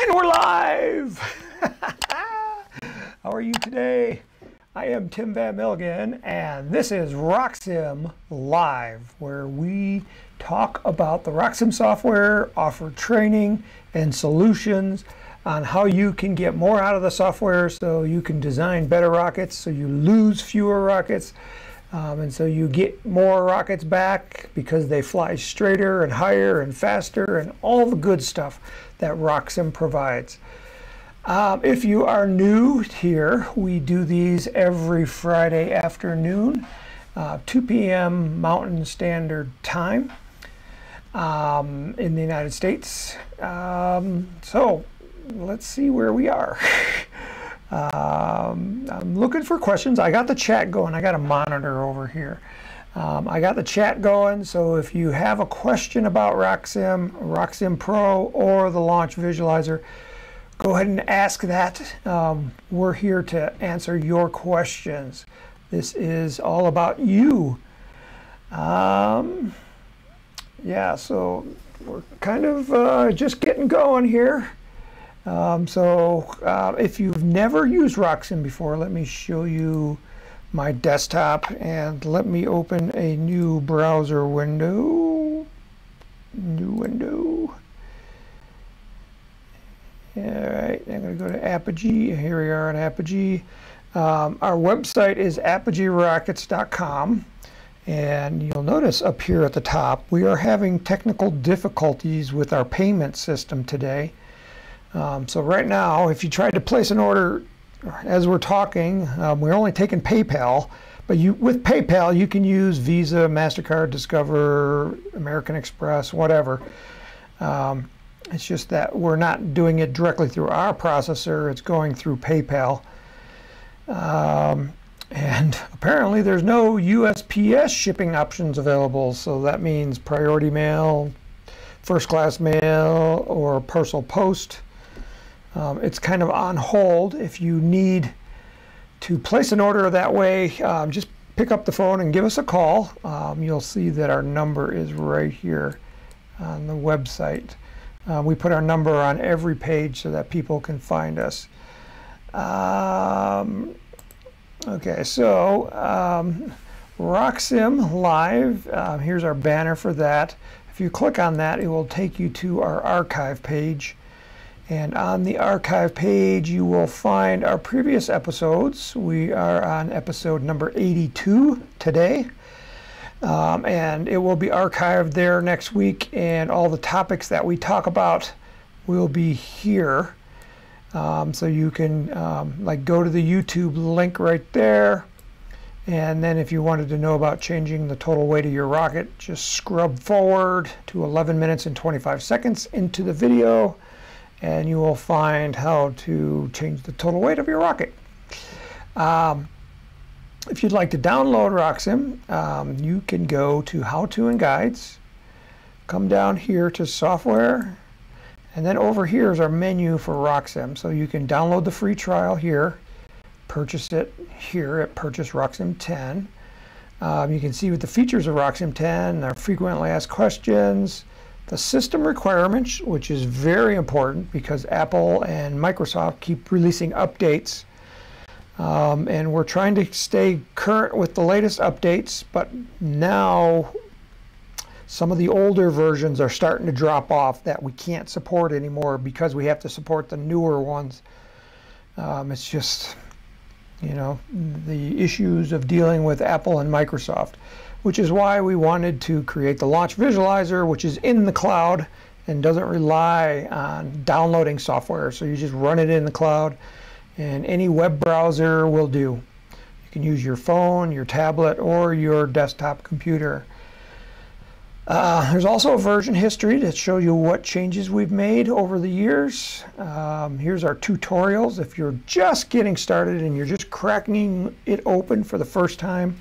And we're live! How are you today? I am Tim Van Milligan, and this is RockSim Live, where we talk about the RockSim software, offer training and solutions on how you can get more out of the software so you can design better rockets, so you lose fewer rockets, um, and so you get more rockets back because they fly straighter and higher and faster and all the good stuff that RockSim provides. Um, if you are new here, we do these every Friday afternoon, uh, 2 p.m. Mountain Standard Time um, in the United States. Um, so let's see where we are. Um, I'm looking for questions. I got the chat going. I got a monitor over here. Um, I got the chat going, so if you have a question about RockSim, RockSim Pro, or the Launch Visualizer, go ahead and ask that. Um, we're here to answer your questions. This is all about you. Um, yeah, so we're kind of uh, just getting going here. Um, so uh, if you've never used RockSim before, let me show you my desktop and let me open a new browser window. New window. All right, I'm going to go to Apogee. Here we are on Apogee. Um, our website is apogeerockets.com. And you'll notice up here at the top, we are having technical difficulties with our payment system today. Um, so right now, if you tried to place an order as we're talking, um, we're only taking PayPal, but you with PayPal you can use Visa, Mastercard, Discover, American Express, whatever. Um, it's just that we're not doing it directly through our processor; it's going through PayPal. Um, and apparently, there's no USPS shipping options available, so that means priority mail, first class mail, or parcel post. Um, it's kind of on hold. If you need to place an order that way, um, just pick up the phone and give us a call. Um, you'll see that our number is right here on the website. Uh, we put our number on every page so that people can find us. Um, okay, so um, RockSim Live, uh, here's our banner for that. If you click on that, it will take you to our archive page. And on the archive page, you will find our previous episodes. We are on episode number 82 today. Um, and it will be archived there next week. And all the topics that we talk about will be here. Um, so you can um, like go to the YouTube link right there. And then if you wanted to know about changing the total weight of your rocket, just scrub forward to 11 minutes and 25 seconds into the video and you will find how to change the total weight of your rocket. Um, if you'd like to download RockSim, um, you can go to How To and Guides, come down here to Software, and then over here is our menu for RockSim. So you can download the free trial here, purchase it here at Purchase RockSim 10. Um, you can see what the features of RockSim 10, our frequently asked questions, the system requirements, which is very important because Apple and Microsoft keep releasing updates. Um, and we're trying to stay current with the latest updates, but now some of the older versions are starting to drop off that we can't support anymore because we have to support the newer ones. Um, it's just, you know, the issues of dealing with Apple and Microsoft which is why we wanted to create the Launch Visualizer, which is in the cloud and doesn't rely on downloading software. So you just run it in the cloud and any web browser will do. You can use your phone, your tablet, or your desktop computer. Uh, there's also a version history that shows you what changes we've made over the years. Um, here's our tutorials. If you're just getting started and you're just cracking it open for the first time,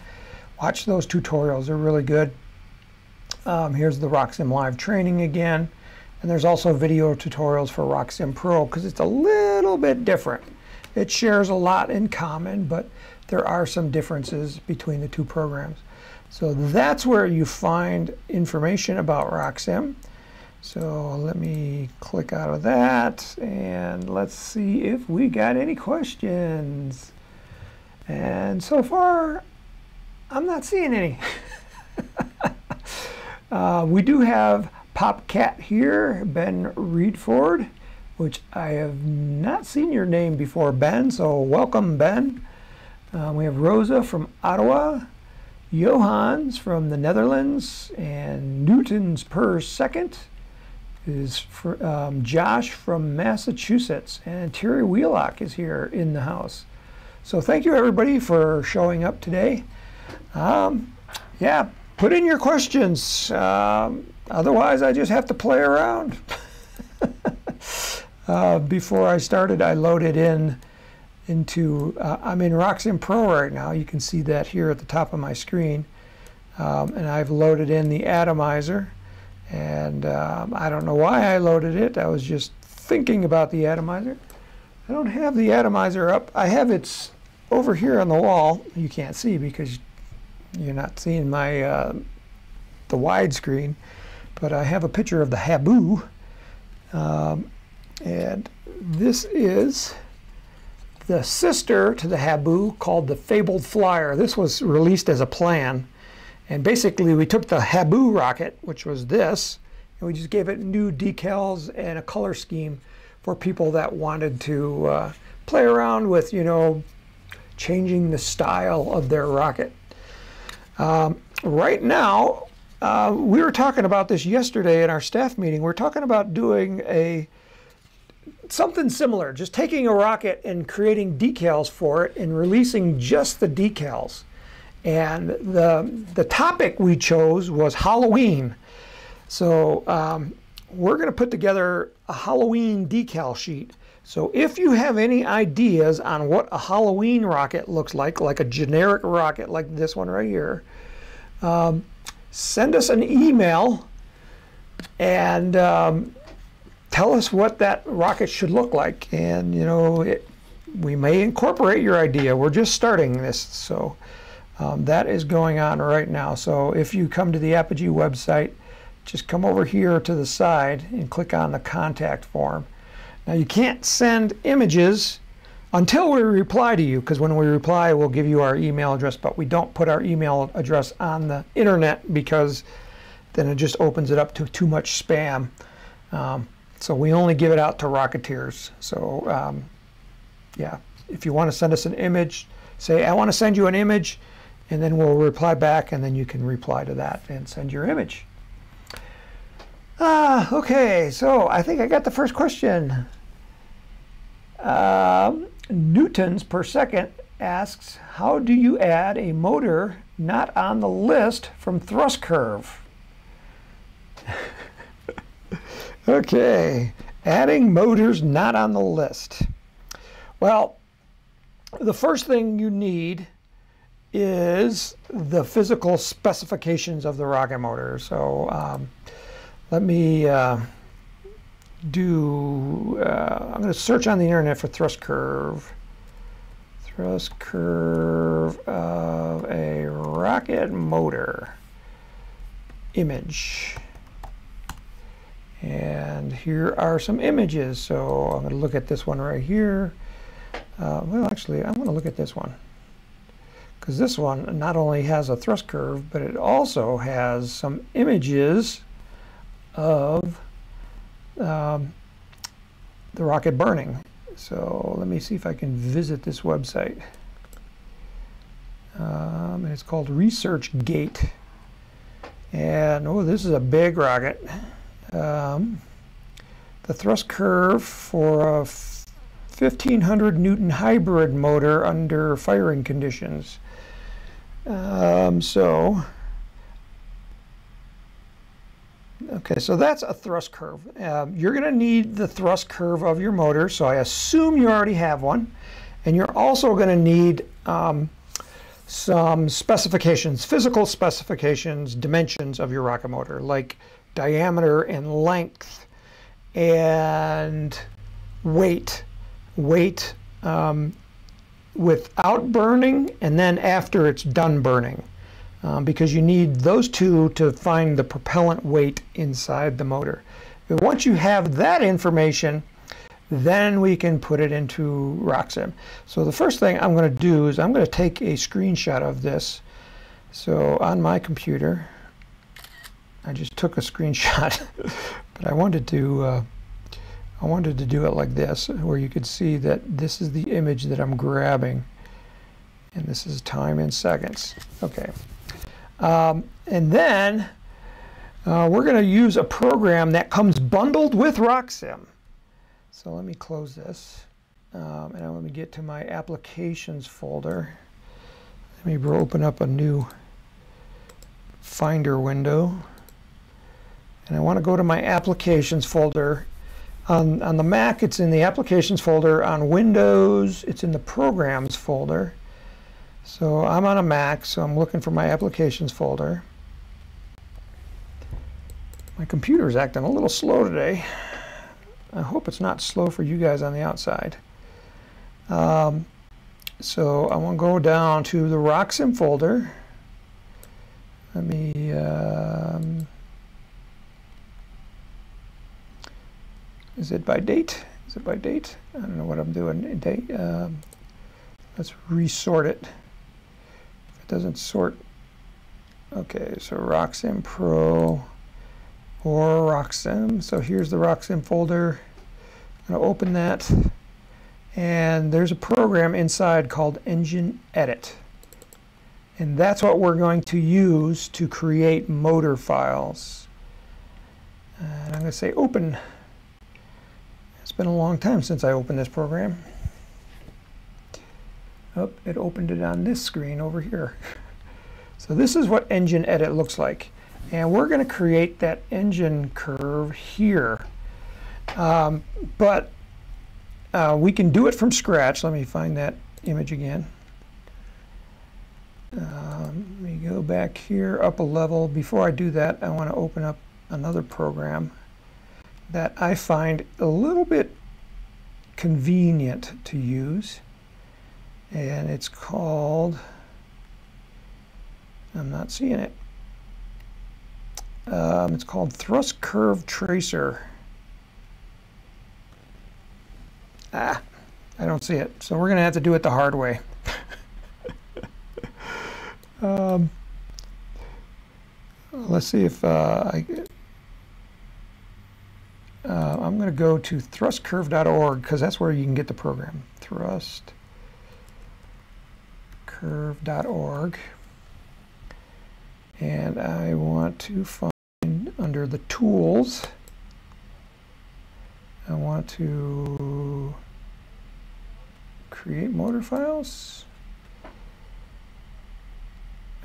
Watch those tutorials, they're really good. Um, here's the RockSim Live training again. And there's also video tutorials for RockSim Pro because it's a little bit different. It shares a lot in common, but there are some differences between the two programs. So that's where you find information about RockSim. So let me click out of that and let's see if we got any questions. And so far, I'm not seeing any. uh, we do have Popcat here, Ben Reedford, which I have not seen your name before, Ben, so welcome, Ben. Uh, we have Rosa from Ottawa, Johans from the Netherlands, and newtons per second is for, um, Josh from Massachusetts, and Terry Wheelock is here in the house. So thank you everybody for showing up today. Um, yeah, put in your questions. Um, otherwise, I just have to play around. uh, before I started, I loaded in into, uh, I'm in RockSim Pro right now. You can see that here at the top of my screen. Um, and I've loaded in the atomizer. And um, I don't know why I loaded it. I was just thinking about the atomizer. I don't have the atomizer up. I have it over here on the wall. You can't see because you're not seeing my uh, the widescreen. But I have a picture of the Habu. Um, and this is the sister to the Habu called the Fabled Flyer. This was released as a plan. And basically we took the Habu rocket, which was this, and we just gave it new decals and a color scheme for people that wanted to uh, play around with, you know, changing the style of their rocket. Um, right now, uh, we were talking about this yesterday in our staff meeting. We're talking about doing a something similar, just taking a rocket and creating decals for it and releasing just the decals. And the, the topic we chose was Halloween. So um, we're going to put together a Halloween decal sheet. So if you have any ideas on what a Halloween rocket looks like, like a generic rocket like this one right here, um, send us an email and um, tell us what that rocket should look like. And, you know, it, we may incorporate your idea. We're just starting this. So um, that is going on right now. So if you come to the Apogee website, just come over here to the side and click on the contact form. Now you can't send images until we reply to you, because when we reply, we'll give you our email address, but we don't put our email address on the internet because then it just opens it up to too much spam. Um, so we only give it out to Rocketeers. So um, yeah, if you want to send us an image, say, I want to send you an image, and then we'll reply back, and then you can reply to that and send your image. Ah, okay, so I think I got the first question. Um, newtons per second asks, how do you add a motor not on the list from thrust curve? Okay, adding motors not on the list. Well, the first thing you need is the physical specifications of the rocket motor. So um, let me uh, do, uh, I'm going to search on the internet for thrust curve. Thrust curve of a rocket motor image. And here are some images. So I'm going to look at this one right here. Uh, well, actually, I'm going to look at this one. Because this one not only has a thrust curve, but it also has some images of um, the rocket burning. So let me see if I can visit this website. Um, and it's called ResearchGate. And oh, this is a big rocket um, the thrust curve for a 1500 Newton hybrid motor under firing conditions. Um, so, okay, so that's a thrust curve. Uh, you're going to need the thrust curve of your motor, so I assume you already have one. And you're also going to need um, some specifications, physical specifications, dimensions of your rocket motor, like diameter and length and weight. Weight um, without burning and then after it's done burning. Um, because you need those two to find the propellant weight inside the motor. Once you have that information, then we can put it into RockSim. So the first thing I'm going to do is I'm going to take a screenshot of this. So on my computer, I just took a screenshot, but I wanted to uh, I wanted to do it like this, where you could see that this is the image that I'm grabbing, and this is time in seconds. Okay, um, and then uh, we're going to use a program that comes bundled with RockSim. So let me close this. Um, and I let me get to my applications folder. Let me open up a new Finder window. And I want to go to my applications folder. On, on the Mac, it's in the applications folder. On Windows, it's in the programs folder. So I'm on a Mac, so I'm looking for my applications folder. My computer is acting a little slow today. I hope it's not slow for you guys on the outside. Um, so I want to go down to the RockSim folder. Let me um, is it by date? Is it by date? I don't know what I'm doing. Date. Um, let's resort it. Doesn't sort, okay. So RockSim Pro or RockSim. So here's the RockSim folder. I'm going to open that. And there's a program inside called Engine Edit. And that's what we're going to use to create motor files. And I'm going to say open. It's been a long time since I opened this program. Oh, it opened it on this screen over here. So this is what Engine Edit looks like. And we're going to create that engine curve here. Um, but uh, we can do it from scratch. Let me find that image again. Um, let me go back here up a level. Before I do that, I want to open up another program that I find a little bit convenient to use. And it's called, I'm not seeing it. Um, it's called Thrust Curve Tracer. Ah, I don't see it. So we're going to have to do it the hard way. um, let's see if uh, I... Uh, I'm going to go to thrustcurve.org because that's where you can get the program. Thrustcurve.org. And I want to find under the tools, I want to create motor files.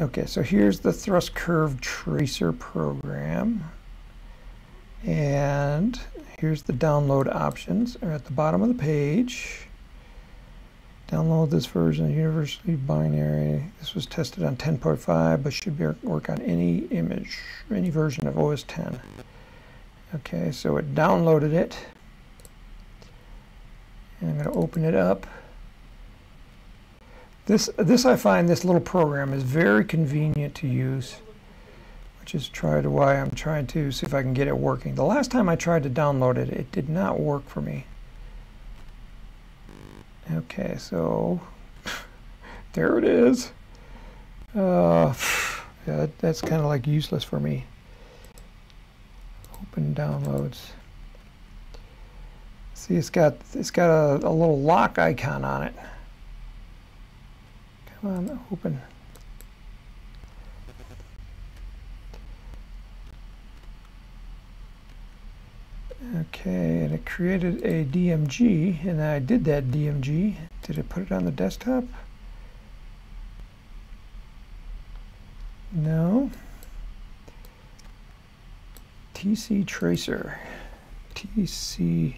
Okay, so here's the thrust curve tracer program. And here's the download options are at the bottom of the page. Download this version of Universally Binary. This was tested on 10.5, but should be, work on any image, any version of OS 10. Okay, so it downloaded it. And I'm going to open it up. This, this I find this little program is very convenient to use, which is try to why I'm trying to see if I can get it working. The last time I tried to download it, it did not work for me. Okay, so there it is. Uh, yeah, that's kind of like useless for me. Open downloads. See, it's got it's got a, a little lock icon on it. Come on, open. Okay, and it created a DMG, and I did that DMG. Did it put it on the desktop? No. TC Tracer. TC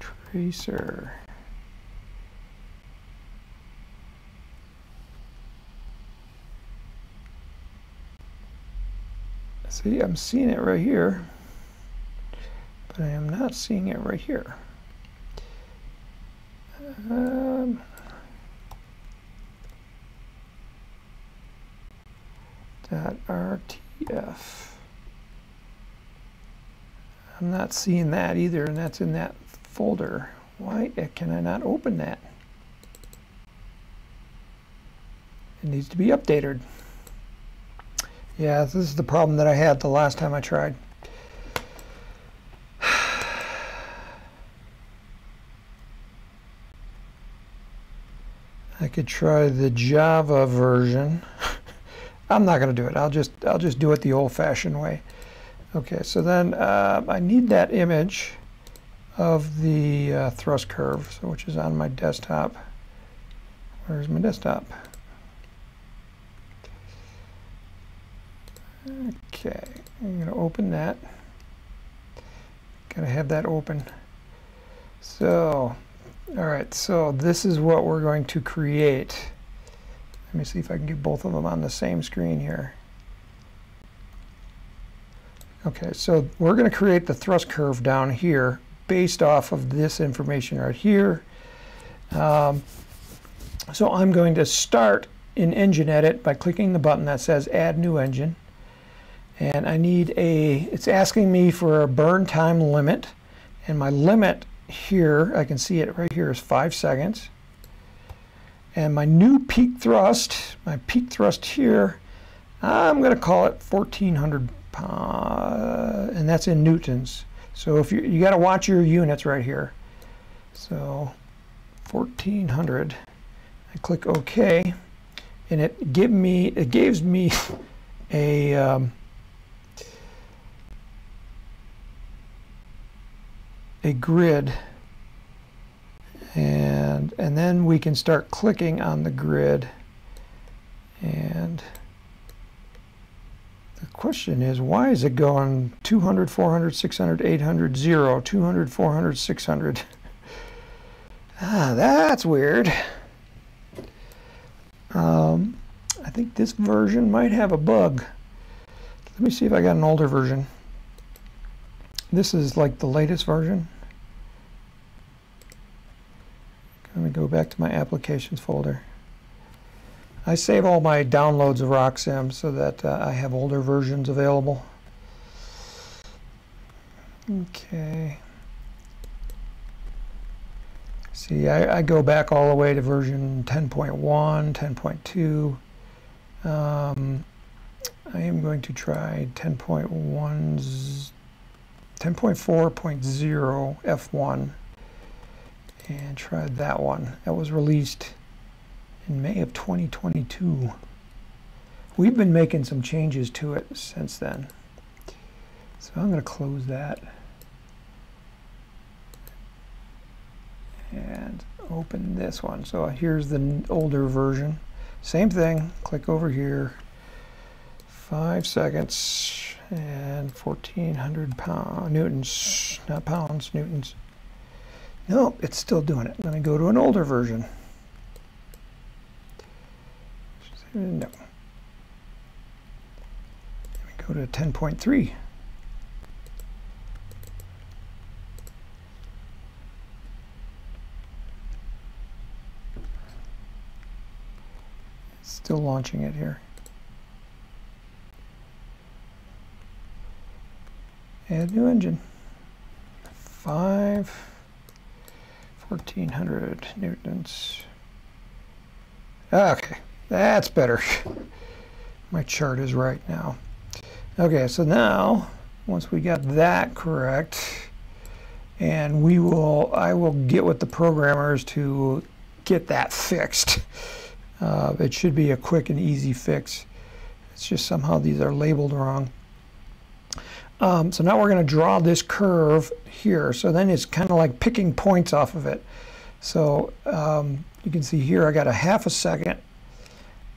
Tracer. See, I'm seeing it right here but I am not seeing it right here. Um, dot RTF. I'm not seeing that either, and that's in that folder. Why can I not open that? It needs to be updated. Yeah, this is the problem that I had the last time I tried. I could try the Java version. I'm not going to do it. I'll just I'll just do it the old-fashioned way. Okay, so then uh, I need that image of the uh, thrust curve, so which is on my desktop. Where's my desktop? Okay, I'm going to open that. Got to have that open. So, all right, so this is what we're going to create. Let me see if I can get both of them on the same screen here. Okay, so we're going to create the thrust curve down here based off of this information right here. Um, so I'm going to start in Engine Edit by clicking the button that says Add New Engine. And I need a, it's asking me for a burn time limit. And my limit here, I can see it right here, is 5 seconds. And my new peak thrust, my peak thrust here, I'm going to call it 1400 uh, and that's in newtons. So if you you got to watch your units right here. So 1400. I click OK, and it give me it gives me a um, a grid and and then we can start clicking on the grid and the question is, why is it going 200, 400, 600, 800, 0, 200, 400, 600? ah, that's weird. Um, I think this version might have a bug. Let me see if I got an older version. This is like the latest version. Let me go back to my applications folder. I save all my downloads of RockSim so that uh, I have older versions available. Okay. See, I, I go back all the way to version 10.1, 10.2. Um, I am going to try 10.1, 10.4.0 F1 and try that one. That was released in May of 2022. We've been making some changes to it since then. So I'm going to close that. And open this one. So here's the older version. Same thing, click over here. Five seconds and 1400 pound, newtons, not pounds, newtons. Nope, it's still doing it. Let me go to an older version. No. Let me go to 10.3. Still launching it here. Add new engine. Five, 1400 newtons. Okay. That's better. My chart is right now. Okay, so now, once we got that correct, and we will, I will get with the programmers to get that fixed. Uh, it should be a quick and easy fix. It's just somehow these are labeled wrong. Um, so now we're going to draw this curve here. So then it's kind of like picking points off of it. So um, you can see here I got a half a second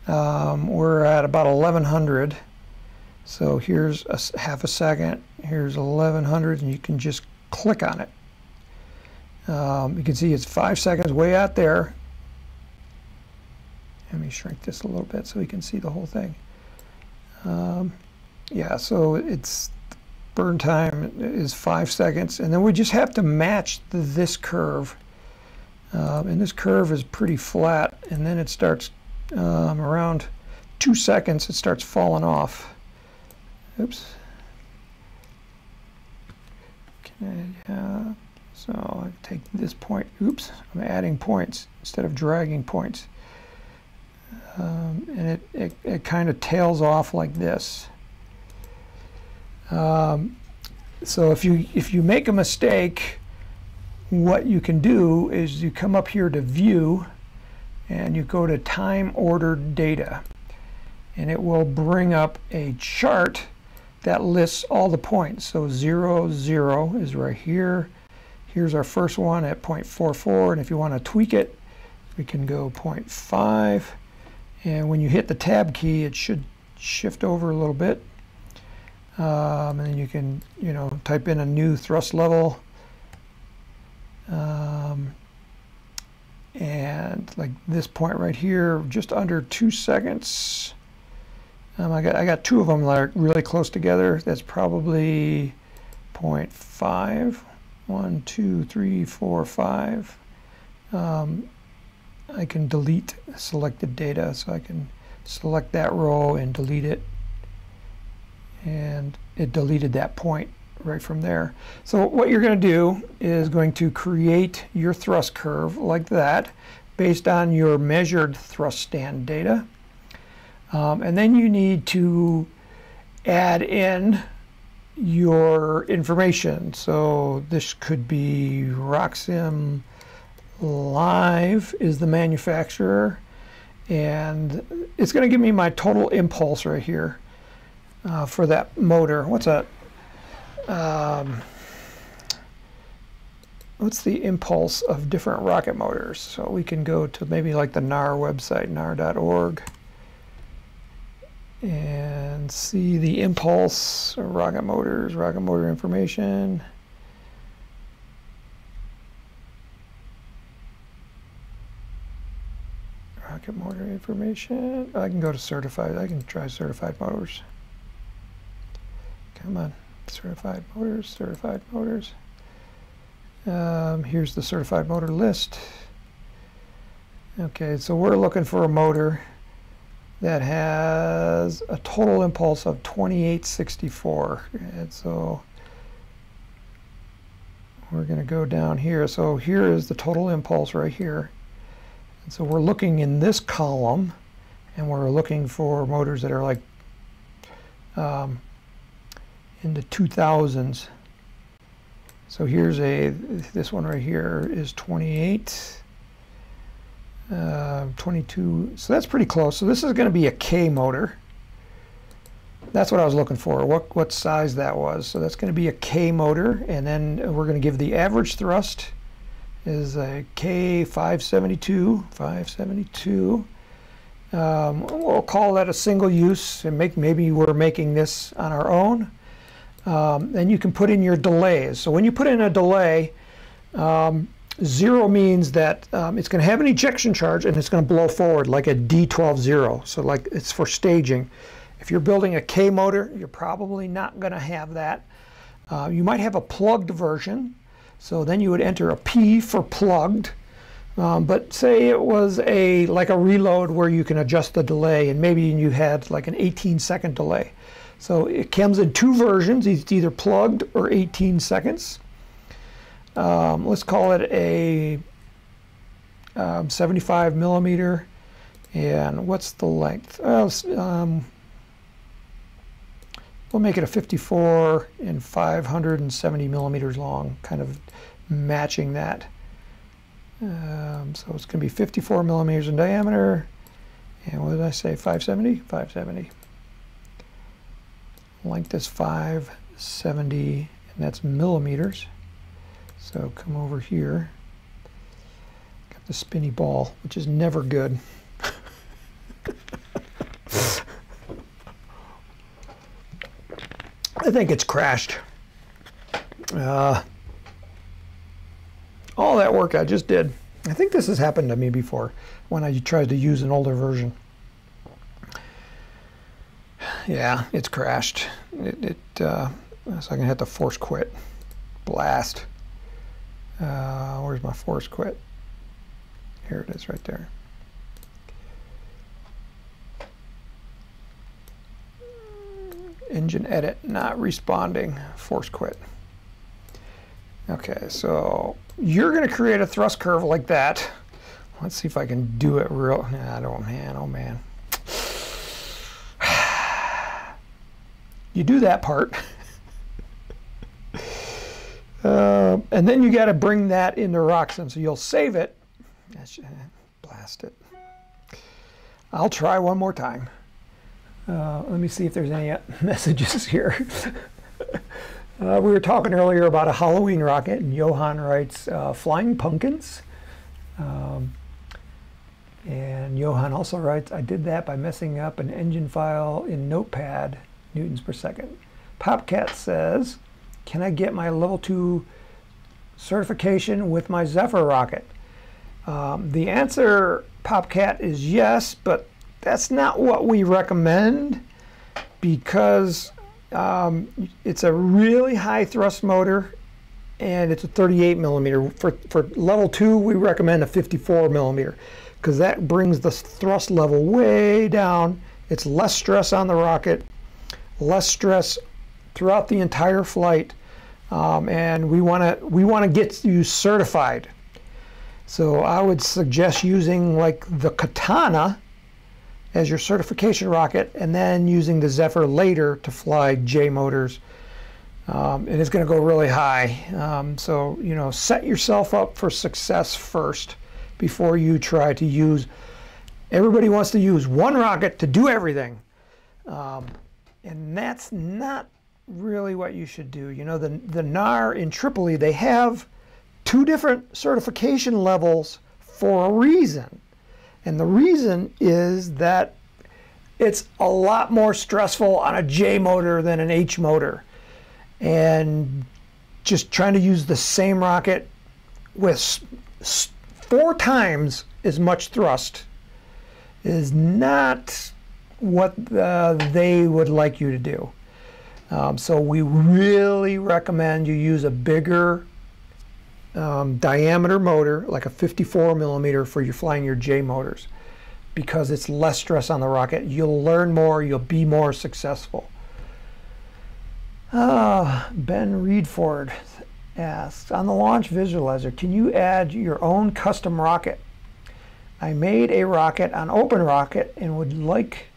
um, we're at about 1100. So here's a half a second, here's 1100, and you can just click on it. Um, you can see it's five seconds way out there. Let me shrink this a little bit so we can see the whole thing. Um, yeah, so it's burn time is five seconds, and then we just have to match this curve. Um, and this curve is pretty flat, and then it starts um, around two seconds, it starts falling off. Oops. Uh, so I take this point, oops, I'm adding points instead of dragging points. Um, and it, it, it kind of tails off like this. Um, so if you, if you make a mistake, what you can do is you come up here to view and you go to time ordered data and it will bring up a chart that lists all the points. So 0, 0 is right here. Here's our first one at 0.44 and if you want to tweak it we can go 0.5 and when you hit the tab key it should shift over a little bit um, and then you can you know type in a new thrust level. Um, and like this point right here just under two seconds. Um, I got I got two of them that are really close together. That's probably 0.5 one two three four five. Um, I can delete selected data so I can select that row and delete it and it deleted that point right from there. So what you're going to do is going to create your thrust curve like that based on your measured thrust stand data. Um, and then you need to add in your information. So this could be RockSim Live is the manufacturer and it's going to give me my total impulse right here uh, for that motor. What's that? Um, what's the impulse of different rocket motors? So we can go to maybe like the NAR website, nar.org, and see the impulse of rocket motors, rocket motor information. Rocket motor information. I can go to certified. I can try certified motors. Come on, certified motors, certified motors. Um, here's the certified motor list. Okay, so we're looking for a motor that has a total impulse of 2864. And so we're going to go down here. So here is the total impulse right here. And so we're looking in this column and we're looking for motors that are like um, in the 2000s. So here's a, this one right here is 28, uh, 22, so that's pretty close. So this is going to be a K motor. That's what I was looking for, what, what size that was. So that's going to be a K motor, and then we're going to give the average thrust is a K572, 572. Um, we'll call that a single use, and make maybe we're making this on our own. Um, and you can put in your delays. So when you put in a delay, um, zero means that um, it's going to have an ejection charge and it's going to blow forward like a D12 zero. So like it's for staging. If you're building a K motor, you're probably not going to have that. Uh, you might have a plugged version. So then you would enter a P for plugged. Um, but say it was a like a reload where you can adjust the delay and maybe you had like an 18 second delay. So it comes in two versions. It's either plugged or 18 seconds. Um, let's call it a um, 75 millimeter. And what's the length? Uh, um, we'll make it a 54 and 570 millimeters long, kind of matching that. Um, so it's going to be 54 millimeters in diameter. And what did I say? 570? 570 length is 570 and that's millimeters. So come over here. Got the spinny ball which is never good. I think it's crashed. Uh, all that work I just did. I think this has happened to me before when I tried to use an older version yeah, it's crashed. It, it uh, so I'm gonna have to force quit. Blast. Uh, where's my force quit? Here it is right there. Engine edit not responding, force quit. Okay, so you're going to create a thrust curve like that. Let's see if I can do it real. I don't, man, oh man. You do that part. uh, and then you got to bring that into RockSim. So you'll save it. Blast it. I'll try one more time. Uh, let me see if there's any messages here. uh, we were talking earlier about a Halloween rocket, and Johan writes uh, flying pumpkins. Um, and Johan also writes, I did that by messing up an engine file in Notepad, newtons per second. Popcat says, can I get my level 2 certification with my Zephyr rocket? Um, the answer, Popcat, is yes, but that's not what we recommend because um, it's a really high thrust motor and it's a 38 millimeter. For, for level 2, we recommend a 54 millimeter because that brings the thrust level way down. It's less stress on the rocket, less stress throughout the entire flight, um, and we want to we want to get you certified. So I would suggest using like the Katana as your certification rocket, and then using the Zephyr later to fly J motors. Um, and it's going to go really high. Um, so you know, set yourself up for success first before you try to use. Everybody wants to use one rocket to do everything. And that's not really what you should do. You know, the, the NAR in Tripoli, they have two different certification levels for a reason. And the reason is that it's a lot more stressful on a J motor than an H motor. And just trying to use the same rocket with four times as much thrust is not what uh, they would like you to do. Um, so we really recommend you use a bigger um, diameter motor, like a 54 millimeter for your flying your J motors, because it's less stress on the rocket. You'll learn more, you'll be more successful. Uh, ben Reedford asks, on the launch visualizer, can you add your own custom rocket? I made a rocket on OpenRocket and would like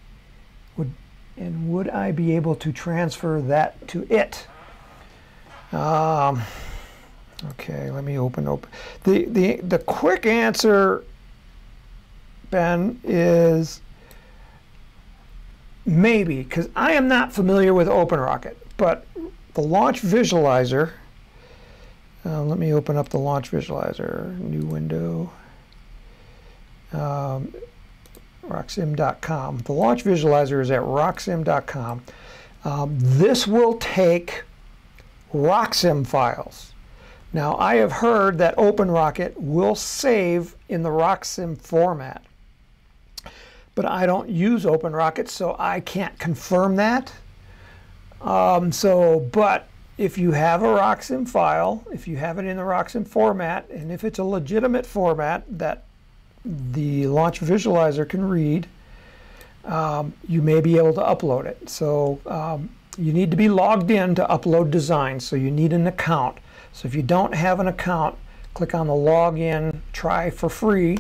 and would I be able to transfer that to it? Um, okay, let me open open. The the the quick answer, Ben, is maybe because I am not familiar with OpenRocket, but the launch visualizer uh, let me open up the launch visualizer, new window, um, rocksim.com. The launch visualizer is at rocksim.com. Um, this will take RockSim files. Now, I have heard that OpenRocket will save in the RockSim format, but I don't use OpenRocket, so I can't confirm that. Um, so, but if you have a RockSim file, if you have it in the RockSim format, and if it's a legitimate format that the launch visualizer can read, um, you may be able to upload it. So um, you need to be logged in to upload designs, so you need an account. So if you don't have an account, click on the login, try for free,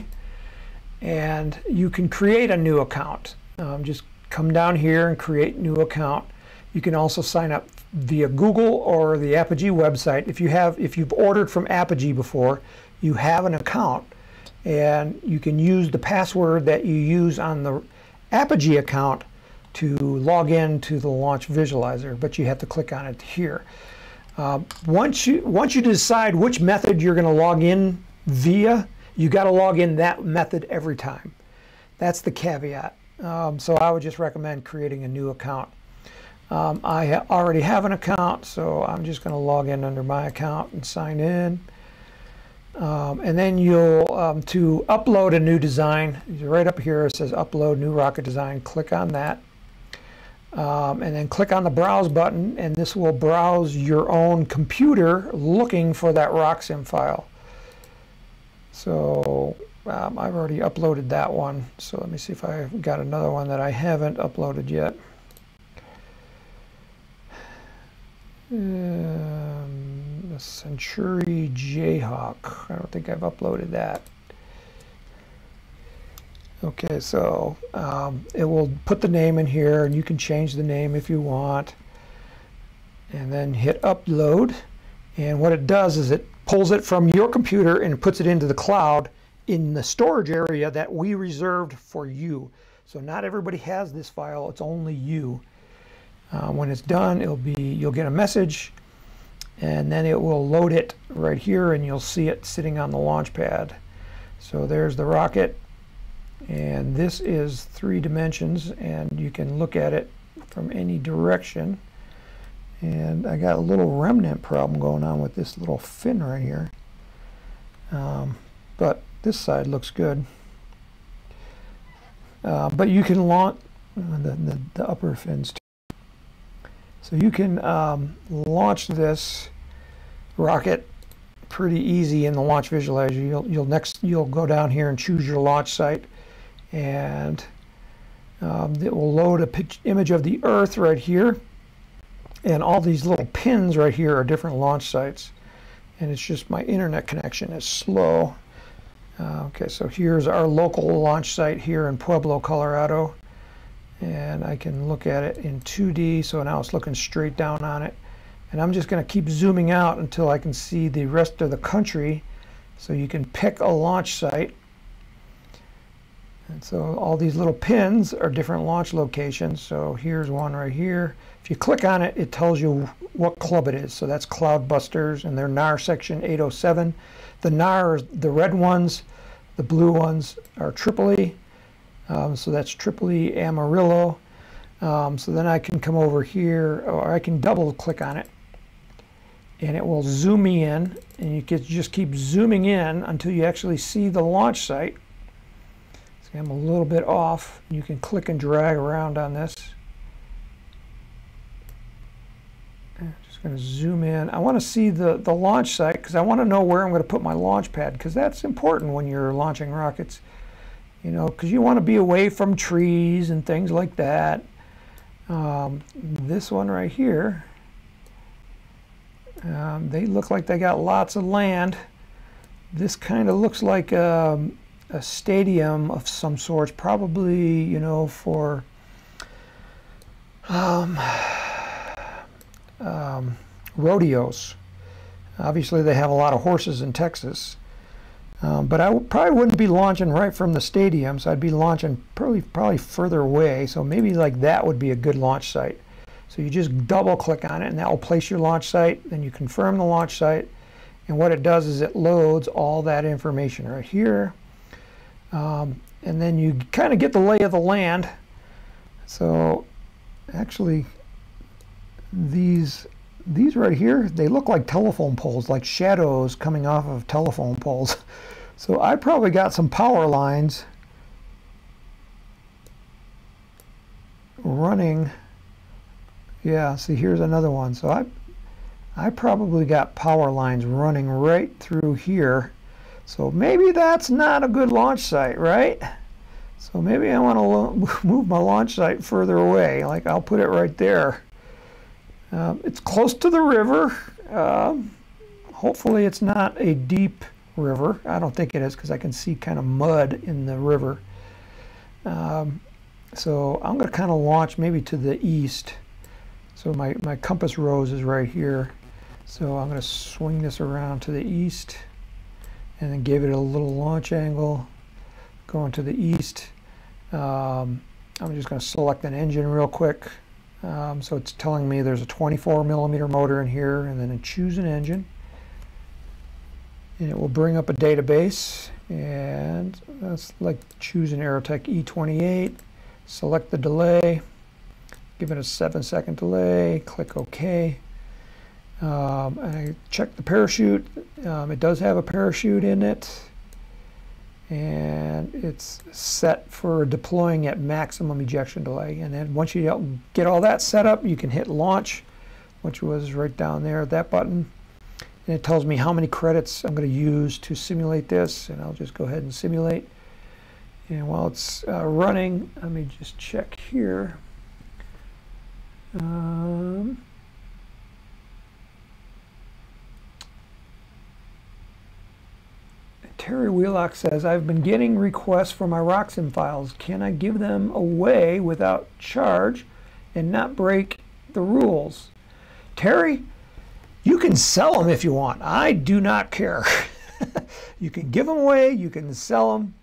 and you can create a new account. Um, just come down here and create new account. You can also sign up via Google or the Apogee website. If you have, if you've ordered from Apogee before, you have an account, and you can use the password that you use on the Apogee account to log in to the launch visualizer. But you have to click on it here. Uh, once you once you decide which method you're going to log in via, you got to log in that method every time. That's the caveat. Um, so I would just recommend creating a new account. Um, I ha already have an account, so I'm just going to log in under my account and sign in. Um, and then you'll, um, to upload a new design, right up here it says upload new rocket design, click on that. Um, and then click on the browse button and this will browse your own computer looking for that RockSim file. So um, I've already uploaded that one. So let me see if I've got another one that I haven't uploaded yet. Um, Centuri Jayhawk. I don't think I've uploaded that. Okay, so um, it will put the name in here and you can change the name if you want. And then hit upload. And what it does is it pulls it from your computer and puts it into the cloud in the storage area that we reserved for you. So not everybody has this file, it's only you. Uh, when it's done, it'll be you'll get a message and then it will load it right here and you'll see it sitting on the launch pad. So there's the rocket and this is three dimensions and you can look at it from any direction and I got a little remnant problem going on with this little fin right here um, but this side looks good uh, but you can launch uh, the, the, the, upper fins too. So you can um, launch this rocket pretty easy in the launch visualizer you'll, you'll next you'll go down here and choose your launch site and um, it will load a image of the Earth right here. And all these little pins right here are different launch sites. And it's just my internet connection is slow. Uh, okay, so here's our local launch site here in Pueblo, Colorado. And I can look at it in 2D, so now it's looking straight down on it. And I'm just going to keep zooming out until I can see the rest of the country. So you can pick a launch site and so all these little pins are different launch locations. So here's one right here. If you click on it, it tells you what club it is. So that's Cloudbusters and their NAR section 807. The NAR, the red ones, the blue ones are Tripoli. Um, so that's Tripoli Amarillo. Um, so then I can come over here, or I can double click on it. And it will zoom me in, and you can just keep zooming in until you actually see the launch site. See, I'm a little bit off. You can click and drag around on this. I'm just going to zoom in. I want to see the, the launch site because I want to know where I'm going to put my launch pad because that's important when you're launching rockets. You know, because you want to be away from trees and things like that. Um, this one right here, um, they look like they got lots of land. This kind of looks like um, a stadium of some sort, probably, you know, for um, um, rodeos. Obviously, they have a lot of horses in Texas. Um, but I probably wouldn't be launching right from the stadium, so I'd be launching probably, probably further away. So maybe like that would be a good launch site. So you just double click on it and that will place your launch site. Then you confirm the launch site. And what it does is it loads all that information right here. Um, and then you kind of get the lay of the land. So actually these these right here, they look like telephone poles, like shadows coming off of telephone poles. So I probably got some power lines running. Yeah, see here's another one. So I I probably got power lines running right through here so maybe that's not a good launch site, right? So maybe I want to move my launch site further away. Like I'll put it right there. Um, it's close to the river. Um, hopefully it's not a deep river. I don't think it is because I can see kind of mud in the river. Um, so I'm going to kind of launch maybe to the east. So my, my compass rose is right here. So I'm going to swing this around to the east and then give it a little launch angle going to the east. Um, I'm just going to select an engine real quick. Um, so it's telling me there's a 24 millimeter motor in here and then choose an engine and it will bring up a database and let's like choose an Aerotech E28 select the delay give it a seven second delay click OK um, I check the parachute. Um, it does have a parachute in it. And it's set for deploying at maximum ejection delay. And then once you get all that set up, you can hit launch, which was right down there, that button. And it tells me how many credits I'm going to use to simulate this. And I'll just go ahead and simulate. And while it's uh, running, let me just check here. Um, Terry Wheelock says, I've been getting requests for my RockSim files. Can I give them away without charge and not break the rules? Terry, you can sell them if you want. I do not care. you can give them away, you can sell them.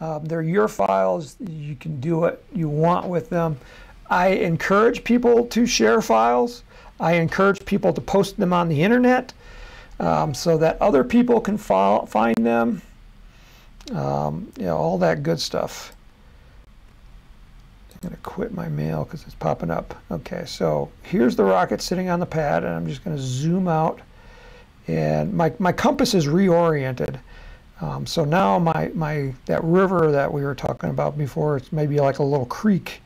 Um, they're your files. You can do what you want with them. I encourage people to share files. I encourage people to post them on the internet um, so that other people can find them. Um, you know, all that good stuff. I'm going to quit my mail because it's popping up. Okay, so here's the rocket sitting on the pad, and I'm just going to zoom out. And my, my compass is reoriented. Um, so now my, my that river that we were talking about before, it's maybe like a little creek.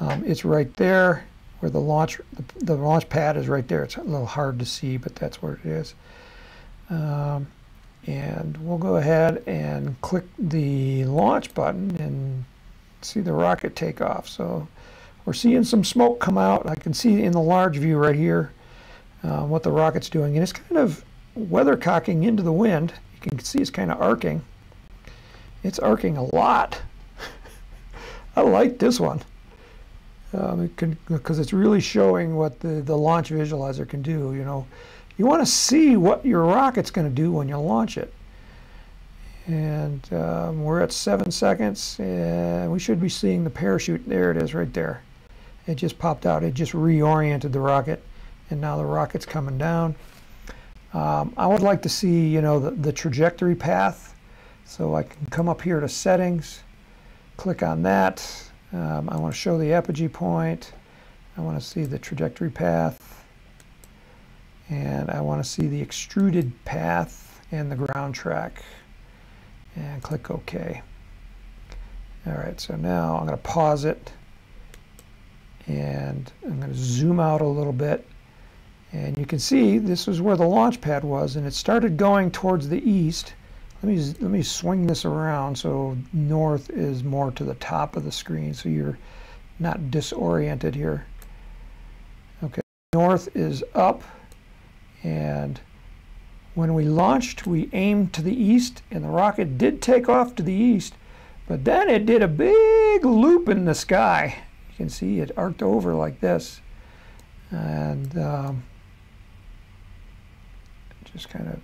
Um, it's right there where the launch the, the, launch pad is right there. It's a little hard to see, but that's where it is. Um, and we'll go ahead and click the launch button and see the rocket take off. So we're seeing some smoke come out. I can see in the large view right here uh, what the rocket's doing. And it's kind of weathercocking into the wind. You can see it's kind of arcing. It's arcing a lot. I like this one um, it because it's really showing what the, the launch visualizer can do. You know, you want to see what your rocket's going to do when you launch it. And um, we're at seven seconds, and we should be seeing the parachute. There it is, right there. It just popped out. It just reoriented the rocket, and now the rocket's coming down. Um, I would like to see, you know, the, the trajectory path. So I can come up here to settings, click on that, um, I want to show the apogee point. I want to see the trajectory path. And I want to see the extruded path and the ground track. And click OK. All right, so now I'm going to pause it. And I'm going to zoom out a little bit. And you can see this is where the launch pad was. And it started going towards the east. Let me, let me swing this around so north is more to the top of the screen so you're not disoriented here. Okay, north is up and when we launched we aimed to the east and the rocket did take off to the east but then it did a big loop in the sky. You can see it arced over like this and um, just kind of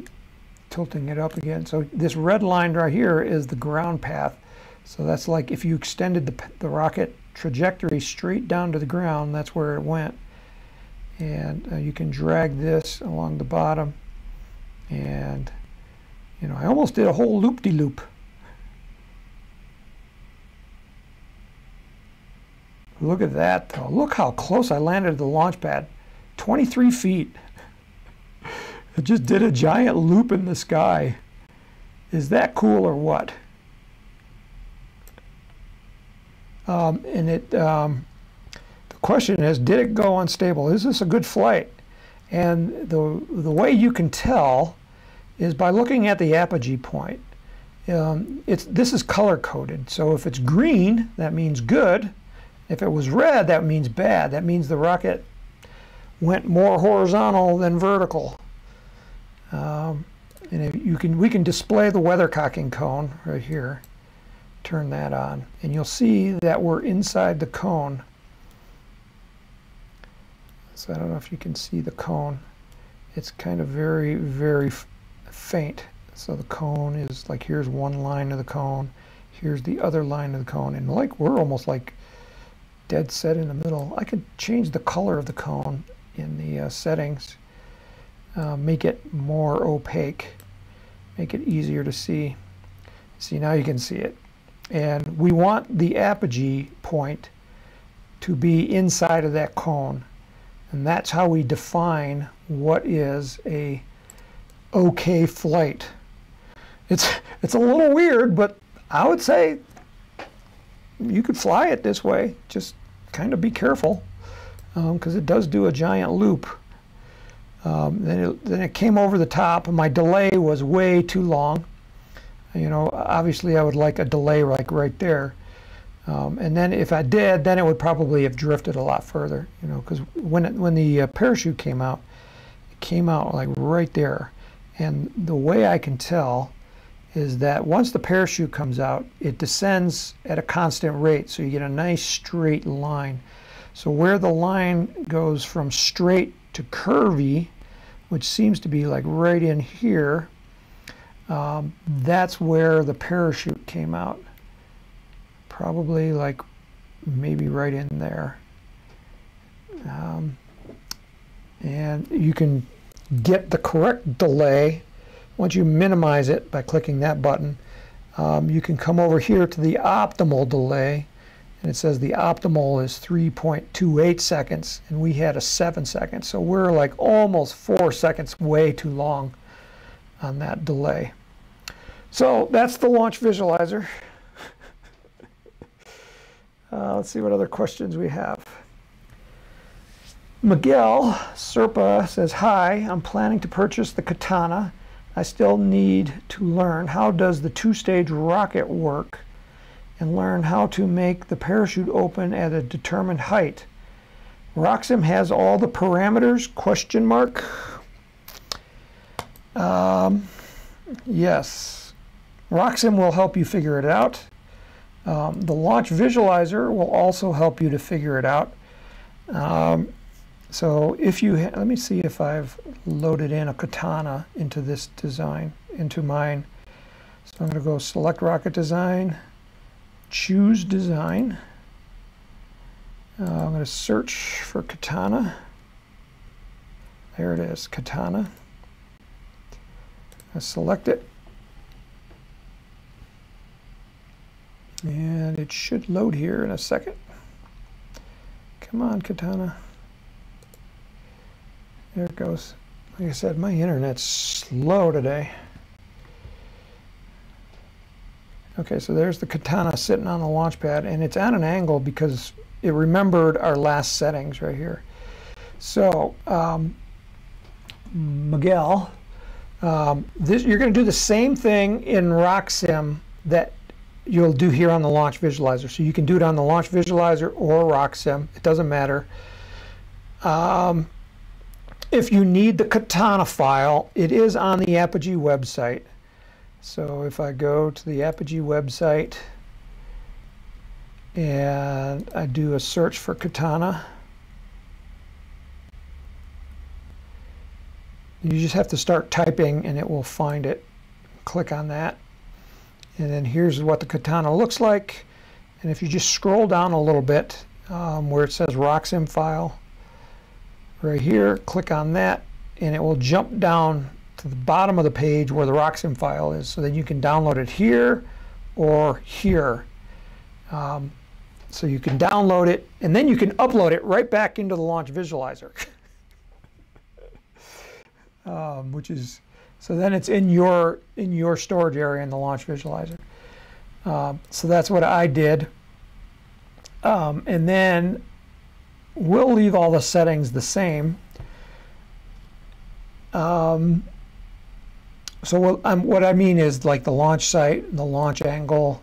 tilting it up again. So this red line right here is the ground path. So that's like if you extended the, the rocket trajectory straight down to the ground, that's where it went. And uh, you can drag this along the bottom. And, you know, I almost did a whole loop-de-loop. -loop. Look at that, though. Look how close I landed the launch pad. 23 feet. It just did a giant loop in the sky. Is that cool or what? Um, and it, um, the question is, did it go unstable? Is this a good flight? And the, the way you can tell is by looking at the apogee point. Um, it's, this is color coded. So if it's green, that means good. If it was red, that means bad. That means the rocket went more horizontal than vertical. Um, and you can, we can display the weathercocking cone right here. Turn that on. And you'll see that we're inside the cone. So I don't know if you can see the cone. It's kind of very, very faint. So the cone is like, here's one line of the cone. Here's the other line of the cone. And like, we're almost like dead set in the middle. I could change the color of the cone in the uh, settings uh, make it more opaque, make it easier to see. See, now you can see it. And we want the apogee point to be inside of that cone. And that's how we define what is a okay flight. It's, it's a little weird, but I would say you could fly it this way. Just kind of be careful because um, it does do a giant loop. Um, then, it, then it came over the top, and my delay was way too long. You know, obviously I would like a delay like right there. Um, and then if I did, then it would probably have drifted a lot further, you know, because when, when the uh, parachute came out, it came out like right there. And the way I can tell is that once the parachute comes out, it descends at a constant rate, so you get a nice straight line. So where the line goes from straight to curvy, which seems to be like right in here, um, that's where the parachute came out. Probably like maybe right in there. Um, and you can get the correct delay once you minimize it by clicking that button. Um, you can come over here to the optimal delay and it says the optimal is 3.28 seconds and we had a 7 seconds so we're like almost 4 seconds way too long on that delay. So that's the launch visualizer. Uh, let's see what other questions we have. Miguel Serpa says hi I'm planning to purchase the Katana. I still need to learn how does the two-stage rocket work and learn how to make the parachute open at a determined height. RockSim has all the parameters, question mark. Um, yes, RockSim will help you figure it out. Um, the launch visualizer will also help you to figure it out. Um, so if you, let me see if I've loaded in a katana into this design, into mine. So I'm going to go select rocket design choose design. Uh, I'm going to search for katana. There it is, katana. I select it. And it should load here in a second. Come on, katana. There it goes. Like I said, my internet's slow today. Okay, so there's the katana sitting on the launch pad, and it's at an angle because it remembered our last settings right here. So, um, Miguel, um, this, you're going to do the same thing in RockSim that you'll do here on the launch visualizer. So you can do it on the launch visualizer or RockSim. It doesn't matter. Um, if you need the Katana file, it is on the Apogee website. So if I go to the Apogee website and I do a search for Katana, you just have to start typing and it will find it. Click on that. And then here's what the Katana looks like. And if you just scroll down a little bit um, where it says RockSim file, right here, click on that and it will jump down to the bottom of the page where the RockSim file is so that you can download it here or here. Um, so you can download it and then you can upload it right back into the launch visualizer. um, which is, so then it's in your, in your storage area in the launch visualizer. Um, so that's what I did. Um, and then we'll leave all the settings the same. Um, so what, um, what I mean is like the launch site, the launch angle,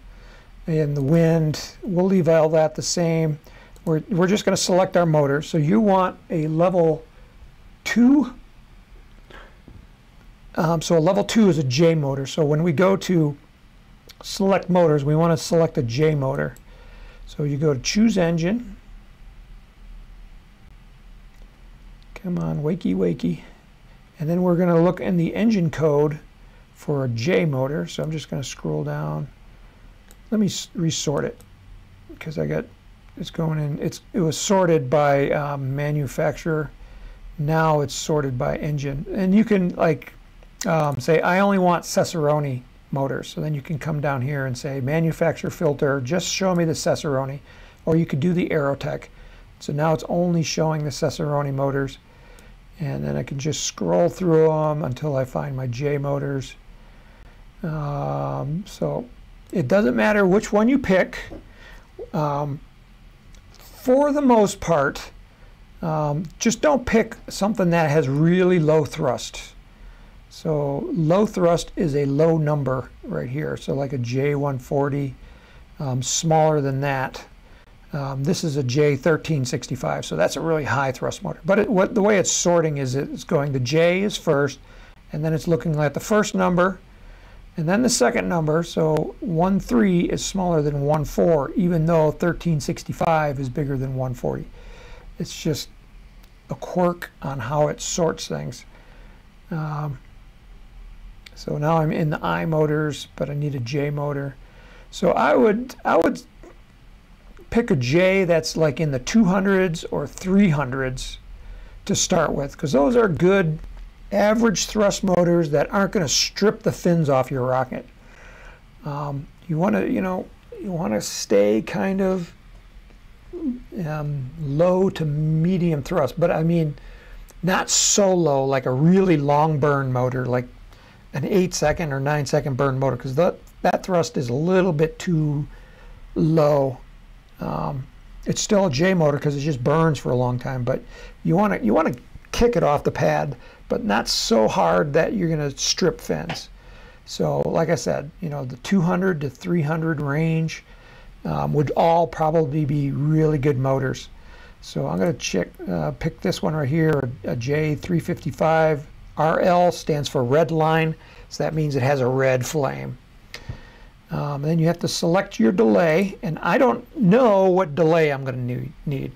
and the wind, we'll leave all that the same. We're, we're just going to select our motor. So you want a level 2. Um, so a level 2 is a J motor. So when we go to select motors, we want to select a J motor. So you go to choose engine. Come on, wakey wakey. And then we're going to look in the engine code for a J motor. So I'm just going to scroll down. Let me resort it because I got it's going in. It's it was sorted by um, manufacturer. Now it's sorted by engine, and you can like um, say I only want Cesaroni motors. So then you can come down here and say manufacturer filter. Just show me the Cesaroni, or you could do the Aerotech. So now it's only showing the Cesaroni motors. And then I can just scroll through them until I find my J motors. Um, so it doesn't matter which one you pick. Um, for the most part, um, just don't pick something that has really low thrust. So low thrust is a low number right here. So like a J140, um, smaller than that. Um, this is a J1365, so that's a really high thrust motor. But it, what, the way it's sorting is it's going, the J is first, and then it's looking at the first number, And then the second number, so 1, 3 is smaller than 1, 4, even though 1365 is bigger than 140. It's just a quirk on how it sorts things. Um, so now I'm in the I motors, but I need a J motor. So I would I would pick a J that's like in the 200s or 300s to start with, because those are good average thrust motors that aren't going to strip the fins off your rocket. Um, you want to, you know, you want to stay kind of um, low to medium thrust, but I mean, not so low like a really long burn motor, like an eight second or nine second burn motor, because that that thrust is a little bit too low. Um, it's still a J motor because it just burns for a long time, but you want to you want to kick it off the pad, but not so hard that you're going to strip fins. So, like I said, you know, the 200 to 300 range um, would all probably be really good motors. So I'm going to check, uh, pick this one right here, a J355. RL stands for red line, so that means it has a red flame. Um, then you have to select your delay, and I don't know what delay I'm going to need.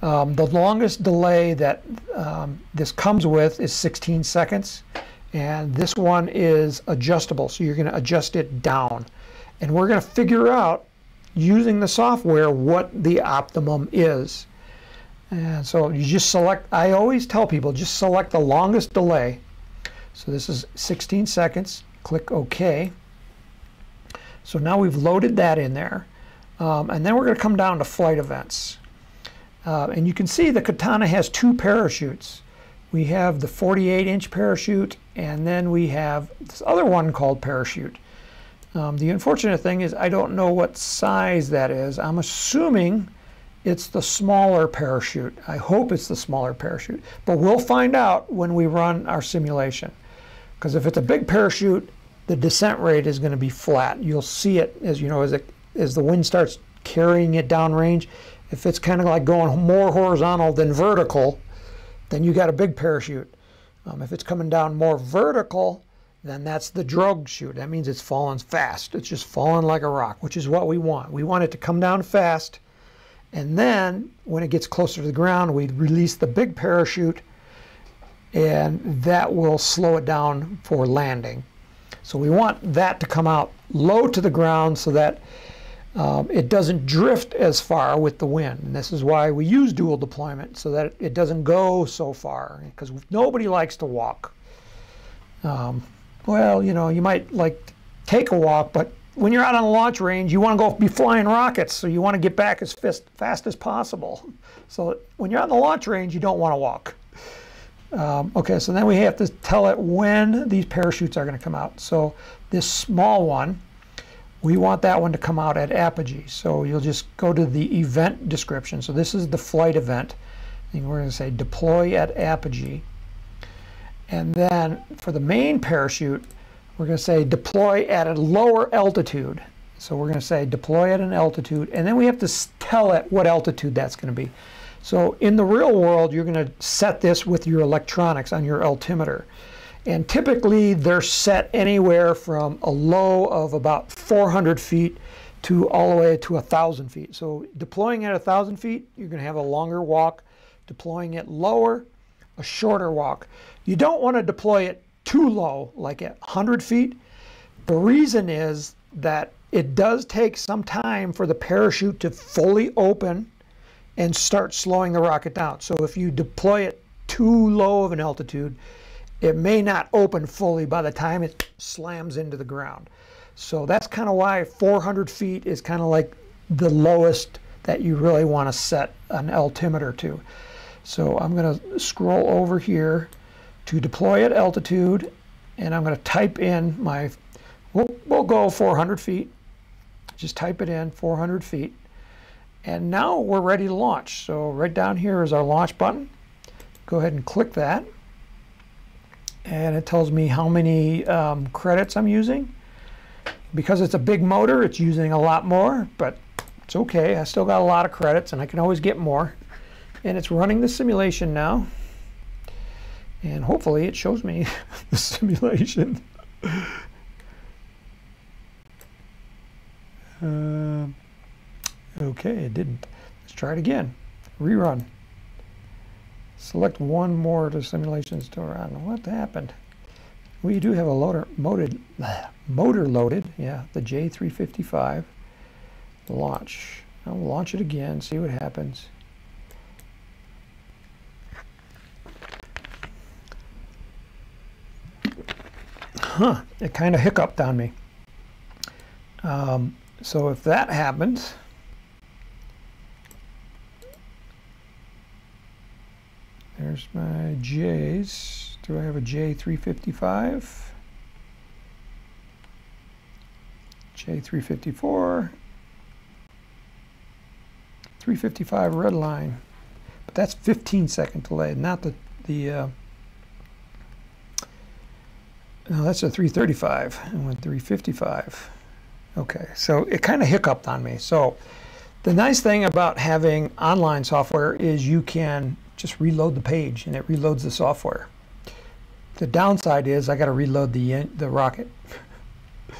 Um, the longest delay that um, this comes with is 16 seconds, and this one is adjustable, so you're going to adjust it down. And we're going to figure out, using the software, what the optimum is. And so you just select, I always tell people, just select the longest delay. So this is 16 seconds, click OK. So now we've loaded that in there. Um, and then we're going to come down to flight events. Uh, and you can see the Katana has two parachutes. We have the 48 inch parachute and then we have this other one called parachute. Um, the unfortunate thing is I don't know what size that is. I'm assuming it's the smaller parachute. I hope it's the smaller parachute, but we'll find out when we run our simulation. Because if it's a big parachute, the descent rate is going to be flat. You'll see it as you know as it as the wind starts carrying it downrange. If it's kind of like going more horizontal than vertical, then you got a big parachute. Um, if it's coming down more vertical, then that's the drogue chute. That means it's falling fast. It's just falling like a rock, which is what we want. We want it to come down fast, and then when it gets closer to the ground, we release the big parachute, and that will slow it down for landing. So we want that to come out low to the ground so that um, it doesn't drift as far with the wind. And this is why we use dual deployment, so that it doesn't go so far, because nobody likes to walk. Um, well, you know, you might like take a walk, but when you're out on a launch range, you want to go be flying rockets, so you want to get back as fast, fast as possible. So when you're on the launch range, you don't want to walk. Um, okay, so then we have to tell it when these parachutes are going to come out. So this small one, we want that one to come out at apogee. So you'll just go to the event description. So this is the flight event. And we're going to say deploy at apogee. And then for the main parachute, we're going to say deploy at a lower altitude. So we're going to say deploy at an altitude, and then we have to tell it what altitude that's going to be. So in the real world, you're going to set this with your electronics on your altimeter. And typically they're set anywhere from a low of about 400 feet to all the way to 1,000 feet. So deploying at 1,000 feet, you're going to have a longer walk. Deploying it lower, a shorter walk. You don't want to deploy it too low, like at 100 feet. The reason is that it does take some time for the parachute to fully open and start slowing the rocket down. So if you deploy it too low of an altitude, it may not open fully by the time it slams into the ground. So that's kind of why 400 feet is kind of like the lowest that you really want to set an altimeter to. So I'm going to scroll over here to deploy at altitude and I'm going to type in my, we'll, we'll go 400 feet. Just type it in, 400 feet. And now we're ready to launch. So right down here is our launch button. Go ahead and click that and it tells me how many um, credits I'm using. Because it's a big motor, it's using a lot more, but it's okay. I still got a lot of credits and I can always get more. And it's running the simulation now. And hopefully it shows me the simulation. uh, okay, it didn't. Let's try it again. Rerun. Select one more to simulations to run. What happened? We do have a loader, motor, motor loaded. Yeah, the J355. Launch. I'll launch it again, see what happens. Huh, it kind of hiccuped on me. Um, so if that happens, there's my J's. Do I have a J355? J354. 355 red line. But that's 15 second delay, not the, the uh, no, that's a 335 and went 355. Okay, so it kind of hiccuped on me. So the nice thing about having online software is you can just reload the page and it reloads the software. The downside is I got to reload the the rocket.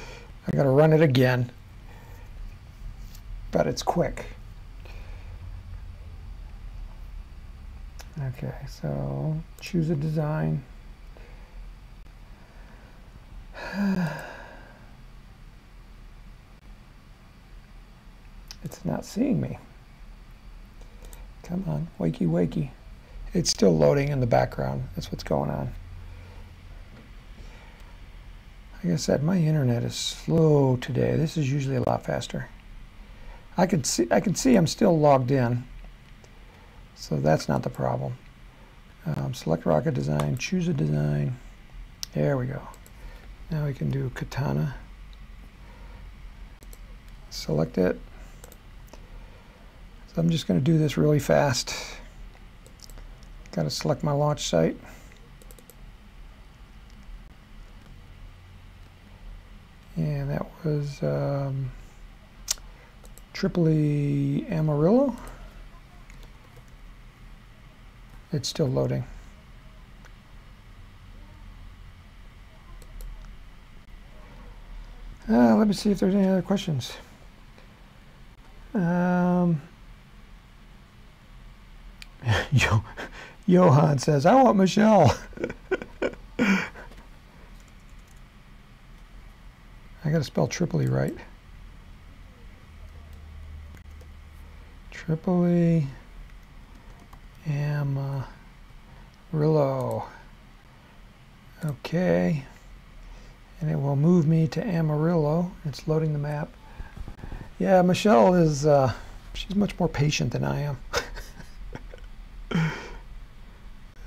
I got to run it again, but it's quick. Okay, so choose a design. it's not seeing me. Come on, wakey wakey. It's still loading in the background. That's what's going on. Like I said, my internet is slow today. This is usually a lot faster. I can see I can see I'm still logged in. So that's not the problem. Um, select rocket design, choose a design. There we go. Now we can do katana. Select it. So I'm just going to do this really fast. Got to select my launch site. And that was um, Tripoli Amarillo. It's still loading. Uh, let me see if there's any other questions. Um, Yo, Johan says, I want Michelle. I got to spell Tripoli right. Tripoli. Amarillo. Okay. And it will move me to Amarillo. It's loading the map. Yeah, Michelle is, uh, she's much more patient than I am.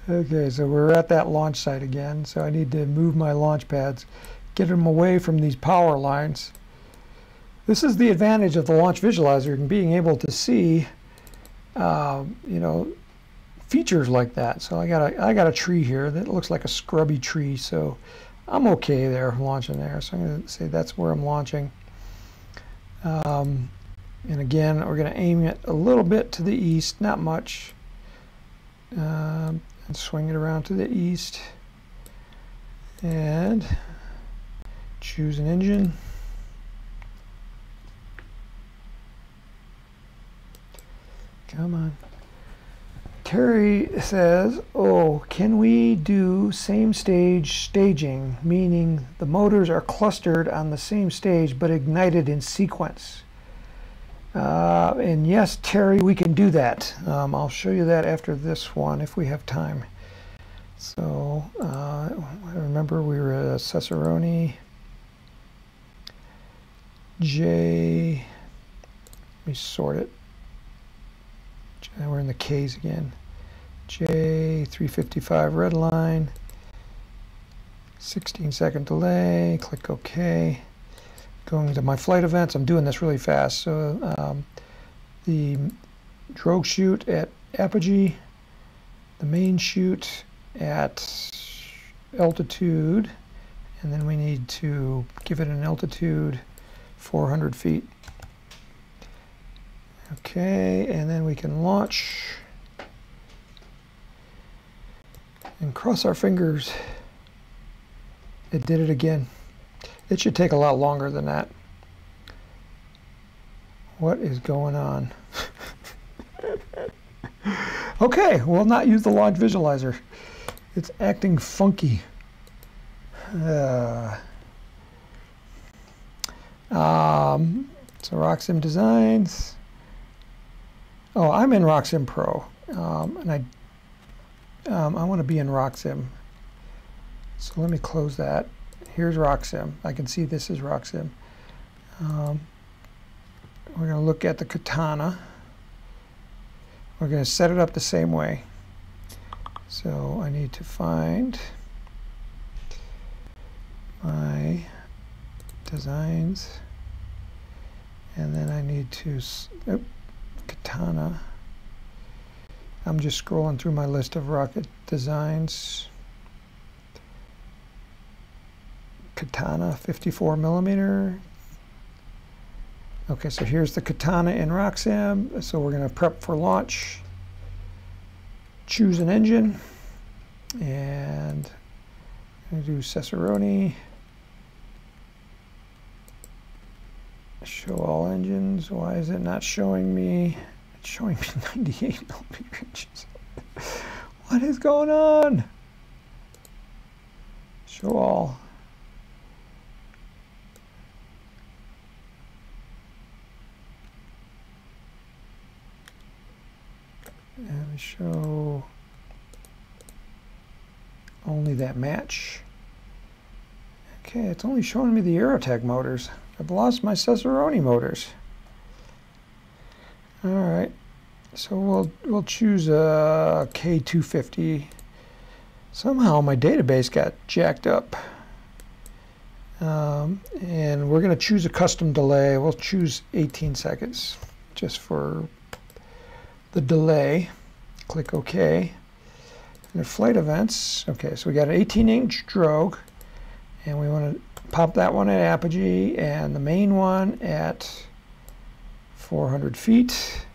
okay, so we're at that launch site again. So I need to move my launch pads, get them away from these power lines. This is the advantage of the launch visualizer and being able to see, uh, you know, features like that. So I got a I got a tree here that looks like a scrubby tree. So I'm okay there launching there. So I'm going to say that's where I'm launching. Um, and again, we're going to aim it a little bit to the east, not much. Um, and swing it around to the east. And choose an engine. Come on. Terry says, oh, can we do same stage staging, meaning the motors are clustered on the same stage but ignited in sequence? Uh, and yes, Terry, we can do that. Um, I'll show you that after this one if we have time. So uh, I remember we were at Cesaroni. J, let me sort it. We're in the K's again. J355 red line, 16 second delay, click OK. Going to my flight events, I'm doing this really fast. So um, the drogue chute at apogee, the main chute at altitude, and then we need to give it an altitude 400 feet. Okay, and then we can launch. and cross our fingers it did it again. It should take a lot longer than that. What is going on? okay, we'll not use the launch visualizer. It's acting funky. Uh, um, so RockSim Designs. Oh, I'm in RockSim Pro, um, and I um, I want to be in RockSim. So let me close that. Here's RockSim. I can see this is RockSim. Um, we're going to look at the katana. We're going to set it up the same way. So I need to find my designs and then I need to oh, katana I'm just scrolling through my list of rocket designs katana 54 millimeter okay so here's the katana in RockSim so we're going to prep for launch choose an engine and to do Cesaroni Show all engines. Why is it not showing me? It's showing me 98 millimeter inches. what is going on? Show all. And show only that match. Okay, it's only showing me the Aerotech motors. I've lost my Cesaroni motors. All right, so we'll we'll choose a K250. Somehow my database got jacked up. Um, and we're going to choose a custom delay. We'll choose 18 seconds just for the delay. Click OK. The flight events. Okay, so we got an 18 inch drogue and we want to pop that one at apogee and the main one at 400 feet.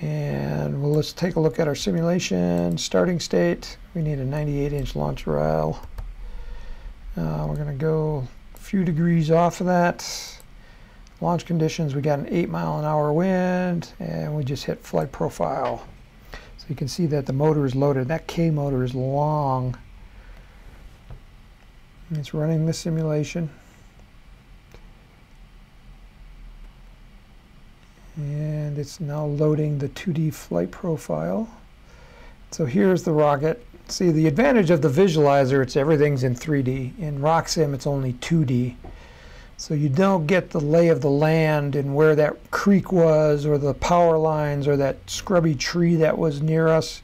And well, let's take a look at our simulation. Starting state, we need a 98 inch launch rail. Uh, we're going to go a few degrees off of that. Launch conditions, we got an 8 mile an hour wind, and we just hit flight profile. So you can see that the motor is loaded. That K motor is long. It's running the simulation. And it's now loading the 2D flight profile. So here's the rocket. See, the advantage of the visualizer, it's everything's in 3D. In RockSim, it's only 2D. So you don't get the lay of the land and where that creek was or the power lines or that scrubby tree that was near us.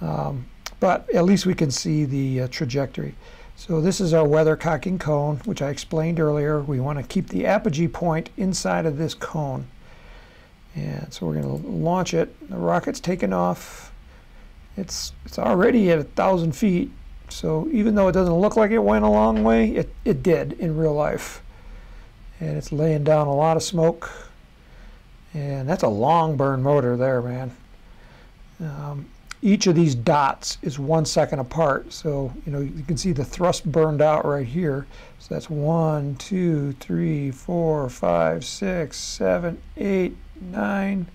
Um, but at least we can see the uh, trajectory. So this is our weathercocking cone, which I explained earlier. We want to keep the apogee point inside of this cone. And so we're going to launch it. The rocket's taken off. It's, it's already at a thousand feet. So even though it doesn't look like it went a long way, it, it did in real life. And it's laying down a lot of smoke. And that's a long burn motor there, man. Um, each of these dots is one second apart. So, you know, you can see the thrust burned out right here. So that's one, two, three, four, five, six, seven, eight, nine,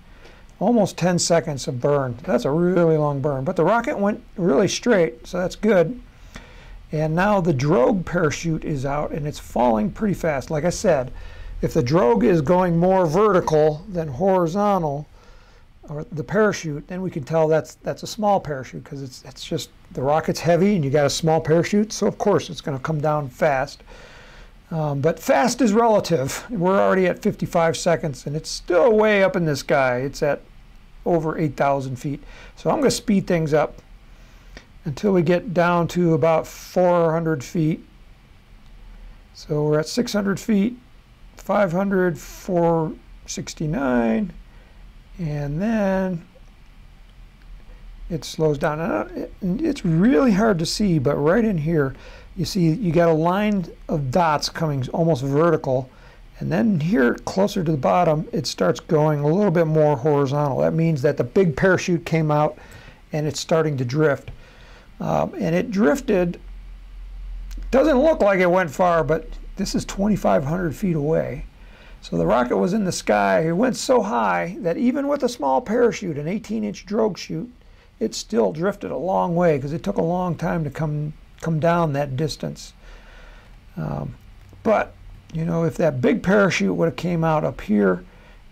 almost 10 seconds of burn. That's a really long burn. But the rocket went really straight, so that's good. And now the drogue parachute is out and it's falling pretty fast. Like I said, if the drogue is going more vertical than horizontal, or the parachute, then we can tell that's that's a small parachute because it's it's just the rocket's heavy and you got a small parachute, so of course it's going to come down fast. Um, but fast is relative. We're already at 55 seconds and it's still way up in the sky. It's at over 8,000 feet. So I'm going to speed things up until we get down to about 400 feet. So we're at 600 feet, 500, 469, and then it slows down. Uh, and it's really hard to see, but right in here, you see you got a line of dots coming almost vertical. And then here, closer to the bottom, it starts going a little bit more horizontal. That means that the big parachute came out and it's starting to drift. Um, and it drifted, doesn't look like it went far, but this is 2,500 feet away. So the rocket was in the sky. It went so high that even with a small parachute, an 18-inch drogue chute, it still drifted a long way because it took a long time to come come down that distance. Um, but you know, if that big parachute would have came out up here,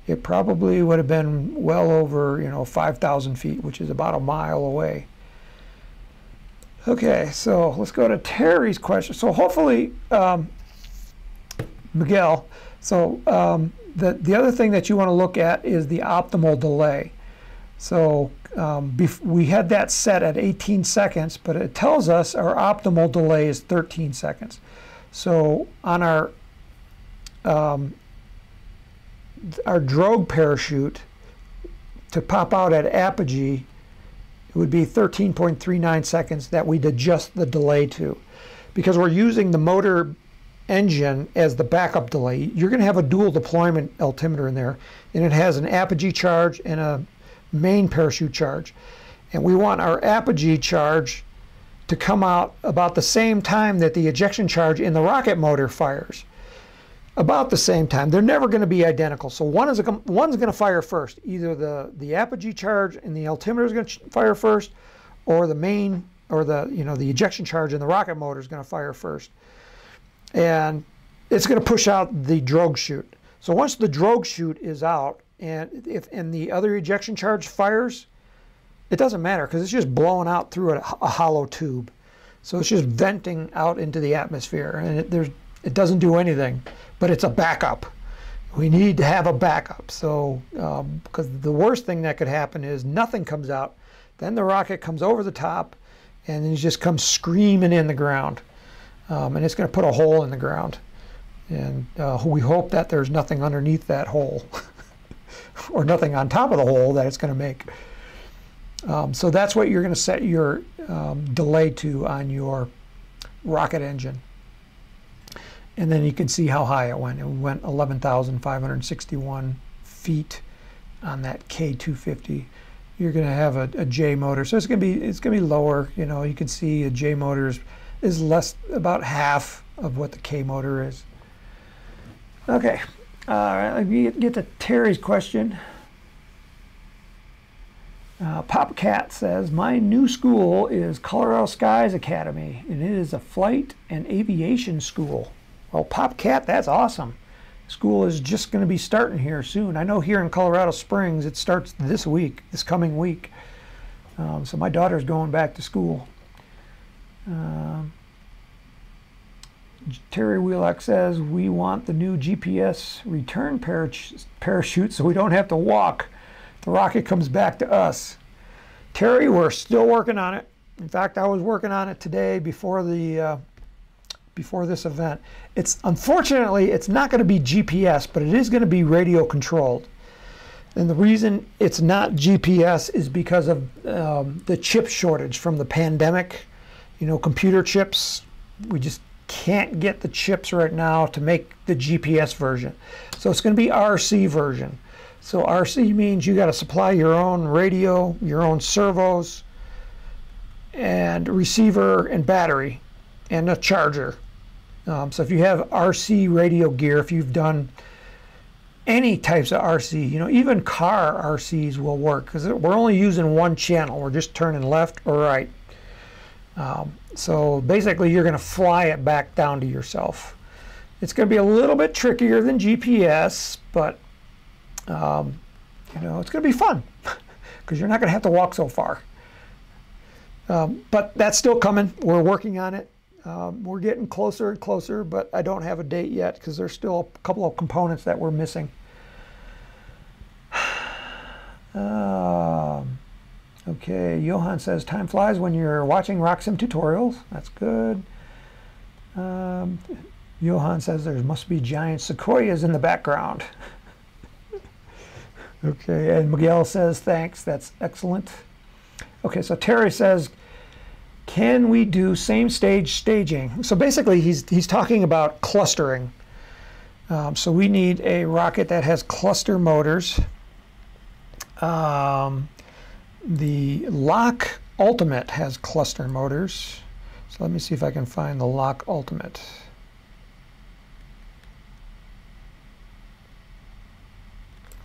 it probably would have been well over you know 5,000 feet, which is about a mile away. Okay, so let's go to Terry's question. So hopefully, um, Miguel, so um, the, the other thing that you want to look at is the optimal delay. So um, we had that set at 18 seconds, but it tells us our optimal delay is 13 seconds. So on our um, our drogue parachute to pop out at apogee, it would be 13.39 seconds that we'd adjust the delay to. Because we're using the motor engine as the backup delay, you're going to have a dual deployment altimeter in there, and it has an apogee charge and a main parachute charge. And we want our apogee charge to come out about the same time that the ejection charge in the rocket motor fires. About the same time. They're never going to be identical. So one is a, one's going to fire first. Either the, the apogee charge and the altimeter is going to fire first, or the main or the you know the ejection charge and the rocket motor is going to fire first. And it's going to push out the drogue chute. So once the drogue chute is out, and if and the other ejection charge fires, it doesn't matter because it's just blowing out through a, a, hollow tube. So it's just venting out into the atmosphere, and it, there's, it doesn't do anything, but it's a backup. We need to have a backup. So um, because the worst thing that could happen is nothing comes out, then the rocket comes over the top, and then it just comes screaming in the ground, um, and it's going to put a hole in the ground. And uh, we hope that there's nothing underneath that hole. or nothing on top of the hole that it's going to make. Um, so that's what you're going to set your um, delay to on your rocket engine. And then you can see how high it went. It went 11,561 feet on that K250. You're going to have a, a J motor, so it's going to be it's going to be lower. You know, you can see a J motor is, is less about half of what the K motor is. Okay, all right, let me get to Terry's question. Uh, Popcat says, My new school is Colorado Skies Academy, and it is a flight and aviation school. Well, Popcat, that's awesome. School is just going to be starting here soon. I know here in Colorado Springs it starts this week, this coming week. Um, so my daughter's going back to school. Um, Terry Wheelock says, we want the new GPS return parachute so we don't have to walk. The rocket comes back to us. Terry, we're still working on it. In fact, I was working on it today before the uh, before this event. It's unfortunately it's not going to be GPS, but it is going to be radio controlled. And the reason it's not GPS is because of um, the chip shortage from the pandemic. You know, computer chips. We just can't get the chips right now to make the GPS version. So it's going to be RC version. So RC means you got to supply your own radio, your own servos, and receiver and battery, and a charger. Um, so if you have RC radio gear, if you've done any types of RC, you know, even car RCs will work because we're only using one channel. We're just turning left or right. Um, so basically you're going to fly it back down to yourself. It's going to be a little bit trickier than GPS, but um, you know, it's going to be fun because you're not going to have to walk so far. Um, but that's still coming. We're working on it. Um, we're getting closer and closer, but I don't have a date yet because there's still a couple of components that we're missing. Um, Okay, Johan says, time flies when you're watching RockSim tutorials. That's good. Um, Johan says there must be giant sequoias in the background. okay, and Miguel says, thanks, that's excellent. Okay, so Terry says, can we do same stage staging? So basically he's, he's talking about clustering. Um, so we need a rocket that has cluster motors. Um, the Lock Ultimate has cluster motors. So let me see if I can find the Lock Ultimate.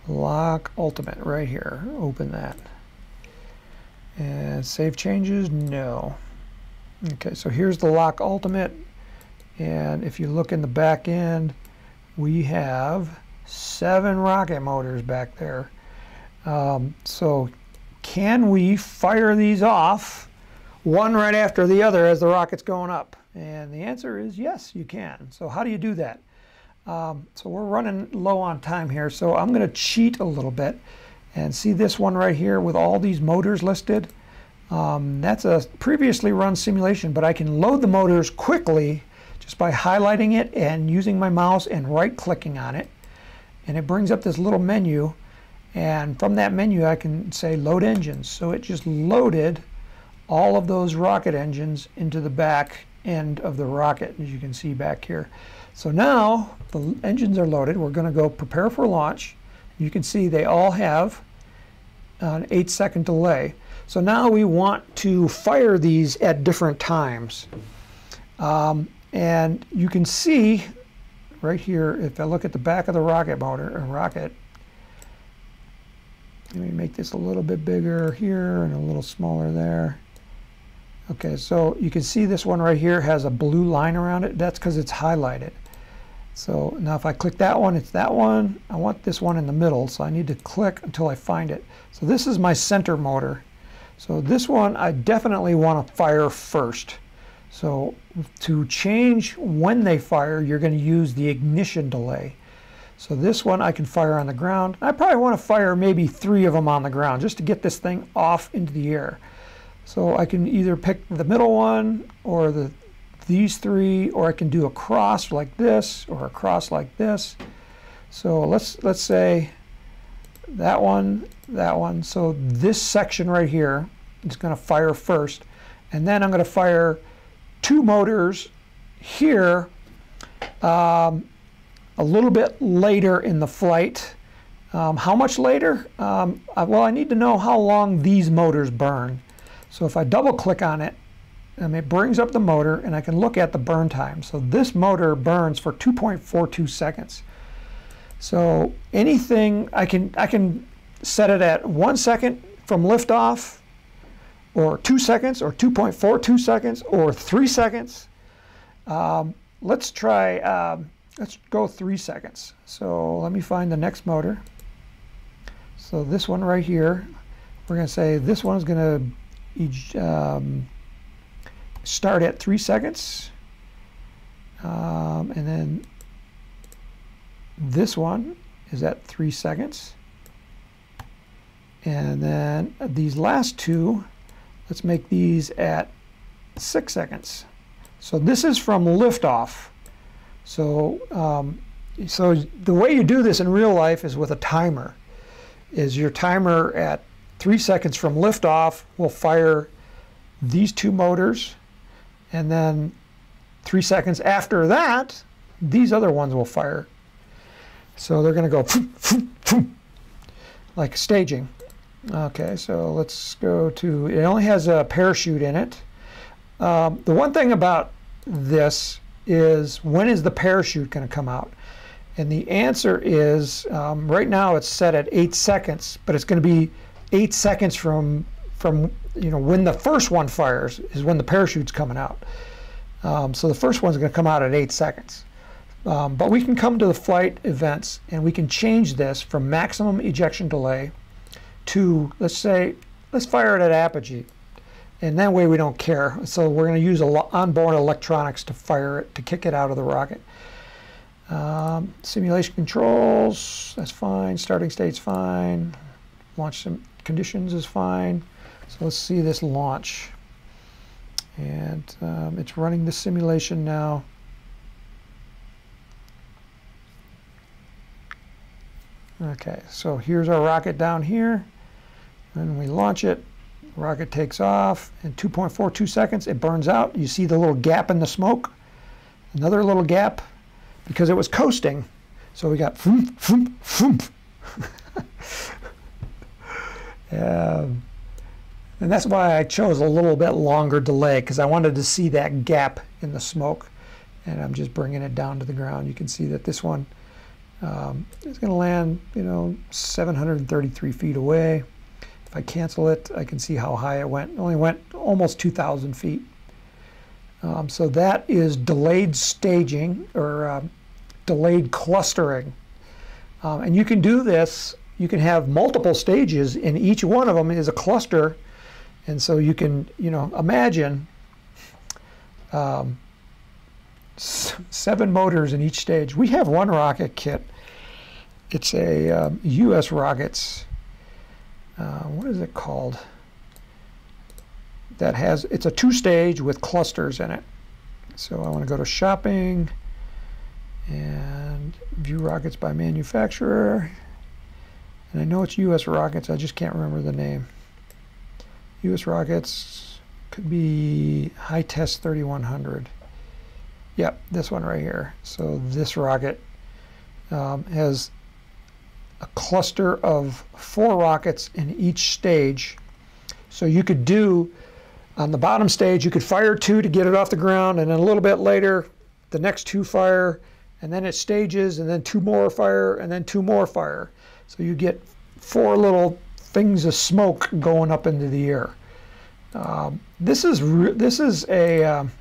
Lock Ultimate right here. Open that. And save changes? No. Okay, so here's the Lock Ultimate. And if you look in the back end, we have seven rocket motors back there. Um, so can we fire these off one right after the other as the rocket's going up? And the answer is yes, you can. So how do you do that? Um, so we're running low on time here, so I'm going to cheat a little bit and see this one right here with all these motors listed. Um, that's a previously run simulation, but I can load the motors quickly just by highlighting it and using my mouse and right clicking on it. And it brings up this little menu and from that menu I can say load engines. So it just loaded all of those rocket engines into the back end of the rocket as you can see back here. So now the engines are loaded. We're going to go prepare for launch. You can see they all have an 8 second delay. So now we want to fire these at different times. Um, and you can see right here, if I look at the back of the rocket motor, or rocket, let me make this a little bit bigger here and a little smaller there. Okay, so you can see this one right here has a blue line around it. That's because it's highlighted. So now if I click that one, it's that one. I want this one in the middle, so I need to click until I find it. So this is my center motor. So this one I definitely want to fire first. So to change when they fire, you're going to use the ignition delay. So this one I can fire on the ground. I probably want to fire maybe three of them on the ground just to get this thing off into the air. So I can either pick the middle one or the these three, or I can do a cross like this, or a cross like this. So let's let's say that one, that one. So this section right here is going to fire first, and then I'm going to fire two motors here um, a little bit later in the flight. Um, how much later? Um, I, well, I need to know how long these motors burn. So if I double click on it, and it brings up the motor and I can look at the burn time. So this motor burns for 2.42 seconds. So anything I can I can set it at one second from liftoff, or two seconds, or 2.42 seconds, or three seconds. Um, let's try. Um, let's go three seconds. So let me find the next motor. So this one right here, we're going to say this one is going to um, start at three seconds. Um, and then this one is at three seconds. And then these last two, let's make these at six seconds. So this is from liftoff. So, um, so the way you do this in real life is with a timer. Is your timer at three seconds from liftoff will fire these two motors and then three seconds after that, these other ones will fire. So they're going to go like staging. Okay, so let's go to, it only has a parachute in it. Um, the one thing about this is when is the parachute going to come out? And the answer is um, right now it's set at eight seconds, but it's going to be eight seconds from from you know when the first one fires is when the parachute's coming out. Um, so the first one's going to come out at eight seconds. Um, but we can come to the flight events and we can change this from maximum ejection delay to let's say let's fire it at apogee. And that way we don't care. So we're going to use onboard electronics to fire it, to kick it out of the rocket. Um, simulation controls, that's fine. Starting state's fine. Launch conditions is fine. So let's see this launch. And um, it's running the simulation now. Okay, so here's our rocket down here. And we launch it. Rocket takes off. In 2.42 seconds, it burns out. You see the little gap in the smoke. Another little gap because it was coasting. So we got foomp, foomp, foomp. um, and that's why I chose a little bit longer delay because I wanted to see that gap in the smoke. And I'm just bringing it down to the ground. You can see that this one Um, it's going to land, you know, 733 feet away. If I cancel it, I can see how high it went. It only went almost 2,000 feet. Um, so that is delayed staging or uh, delayed clustering. Um, and you can do this, you can have multiple stages and each one of them is a cluster. And so you can, you know, imagine um, seven motors in each stage. We have one rocket kit. It's a um, U.S. Rockets. Uh, what is it called? That has it's a two-stage with clusters in it. So I want to go to shopping and view rockets by manufacturer. And I know it's U.S. Rockets. I just can't remember the name. U.S. Rockets could be high test 3100. Yep, this one right here. So this rocket um, has a cluster of four rockets in each stage. So you could do, on the bottom stage, you could fire two to get it off the ground, and then a little bit later, the next two fire, and then it stages, and then two more fire, and then two more fire. So you get four little things of smoke going up into the air. Um, this is this is a um,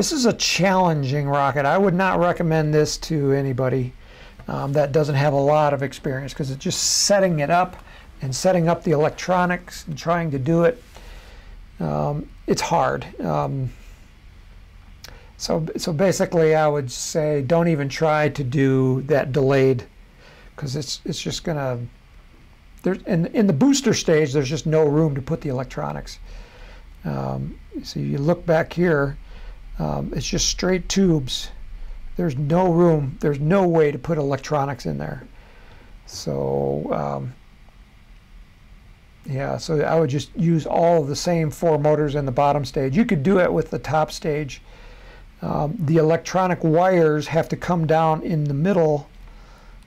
this is a challenging rocket. I would not recommend this to anybody um, that doesn't have a lot of experience because it's just setting it up and setting up the electronics and trying to do it. Um, it's hard. Um, so, so basically, I would say don't even try to do that delayed because it's it's just gonna. There in in the booster stage, there's just no room to put the electronics. Um, so you look back here, um, it's just straight tubes. There's no room. There's no way to put electronics in there. So um, yeah, so I would just use all of the same four motors in the bottom stage. You could do it with the top stage. Um, the electronic wires have to come down in the middle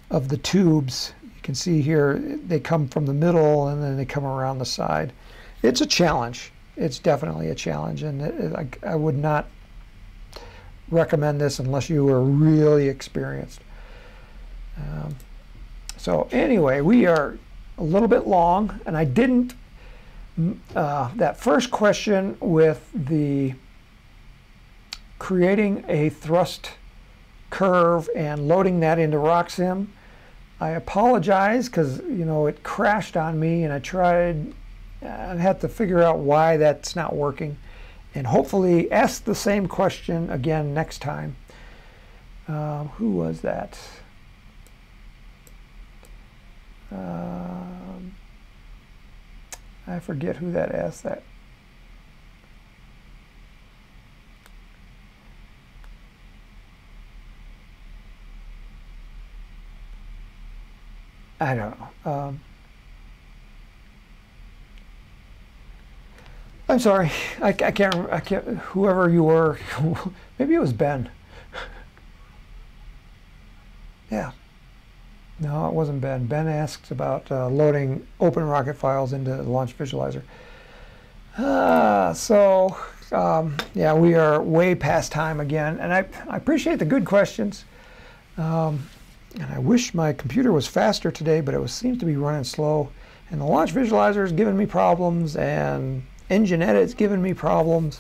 of the tubes. You can see here they come from the middle and then they come around the side. It's a challenge. It's definitely a challenge, and it, it, I, I would not recommend this unless you are really experienced. Um, so anyway, we are a little bit long, and I didn't, uh, that first question with the creating a thrust curve and loading that into RockSim, I apologize because, you know, it crashed on me and I tried, I had to figure out why that's not working and hopefully ask the same question again next time. Um, who was that? Um, I forget who that asked that. I don't know. Um, I'm sorry. I, I can't. I can't. Whoever you were, maybe it was Ben. yeah. No, it wasn't Ben. Ben asked about uh, loading open rocket files into the Launch Visualizer. Uh, so, um, yeah, we are way past time again, and I, I appreciate the good questions. Um, and I wish my computer was faster today, but it was, seems to be running slow. And the Launch Visualizer is giving me problems, and engine edit's giving me problems,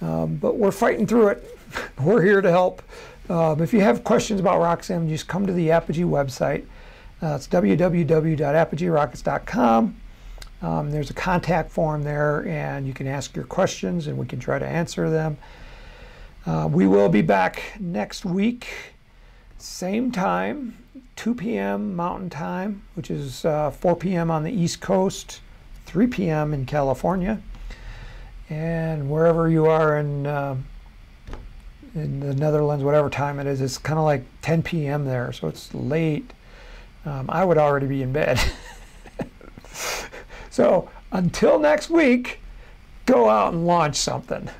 um, but we're fighting through it. we're here to help. Um, if you have questions about RockSim, just come to the Apogee website. Uh, it's www.apogeerockets.com. Um, there's a contact form there, and you can ask your questions, and we can try to answer them. Uh, we will be back next week, same time, 2 p.m. Mountain Time, which is uh, 4 p.m. on the East Coast. 3 p.m. in California. And wherever you are in, uh, in the Netherlands, whatever time it is, it's kind of like 10 p.m. there, so it's late. Um, I would already be in bed. so until next week, go out and launch something.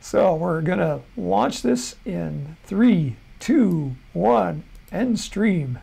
So we're going to launch this in three, two, one, end stream.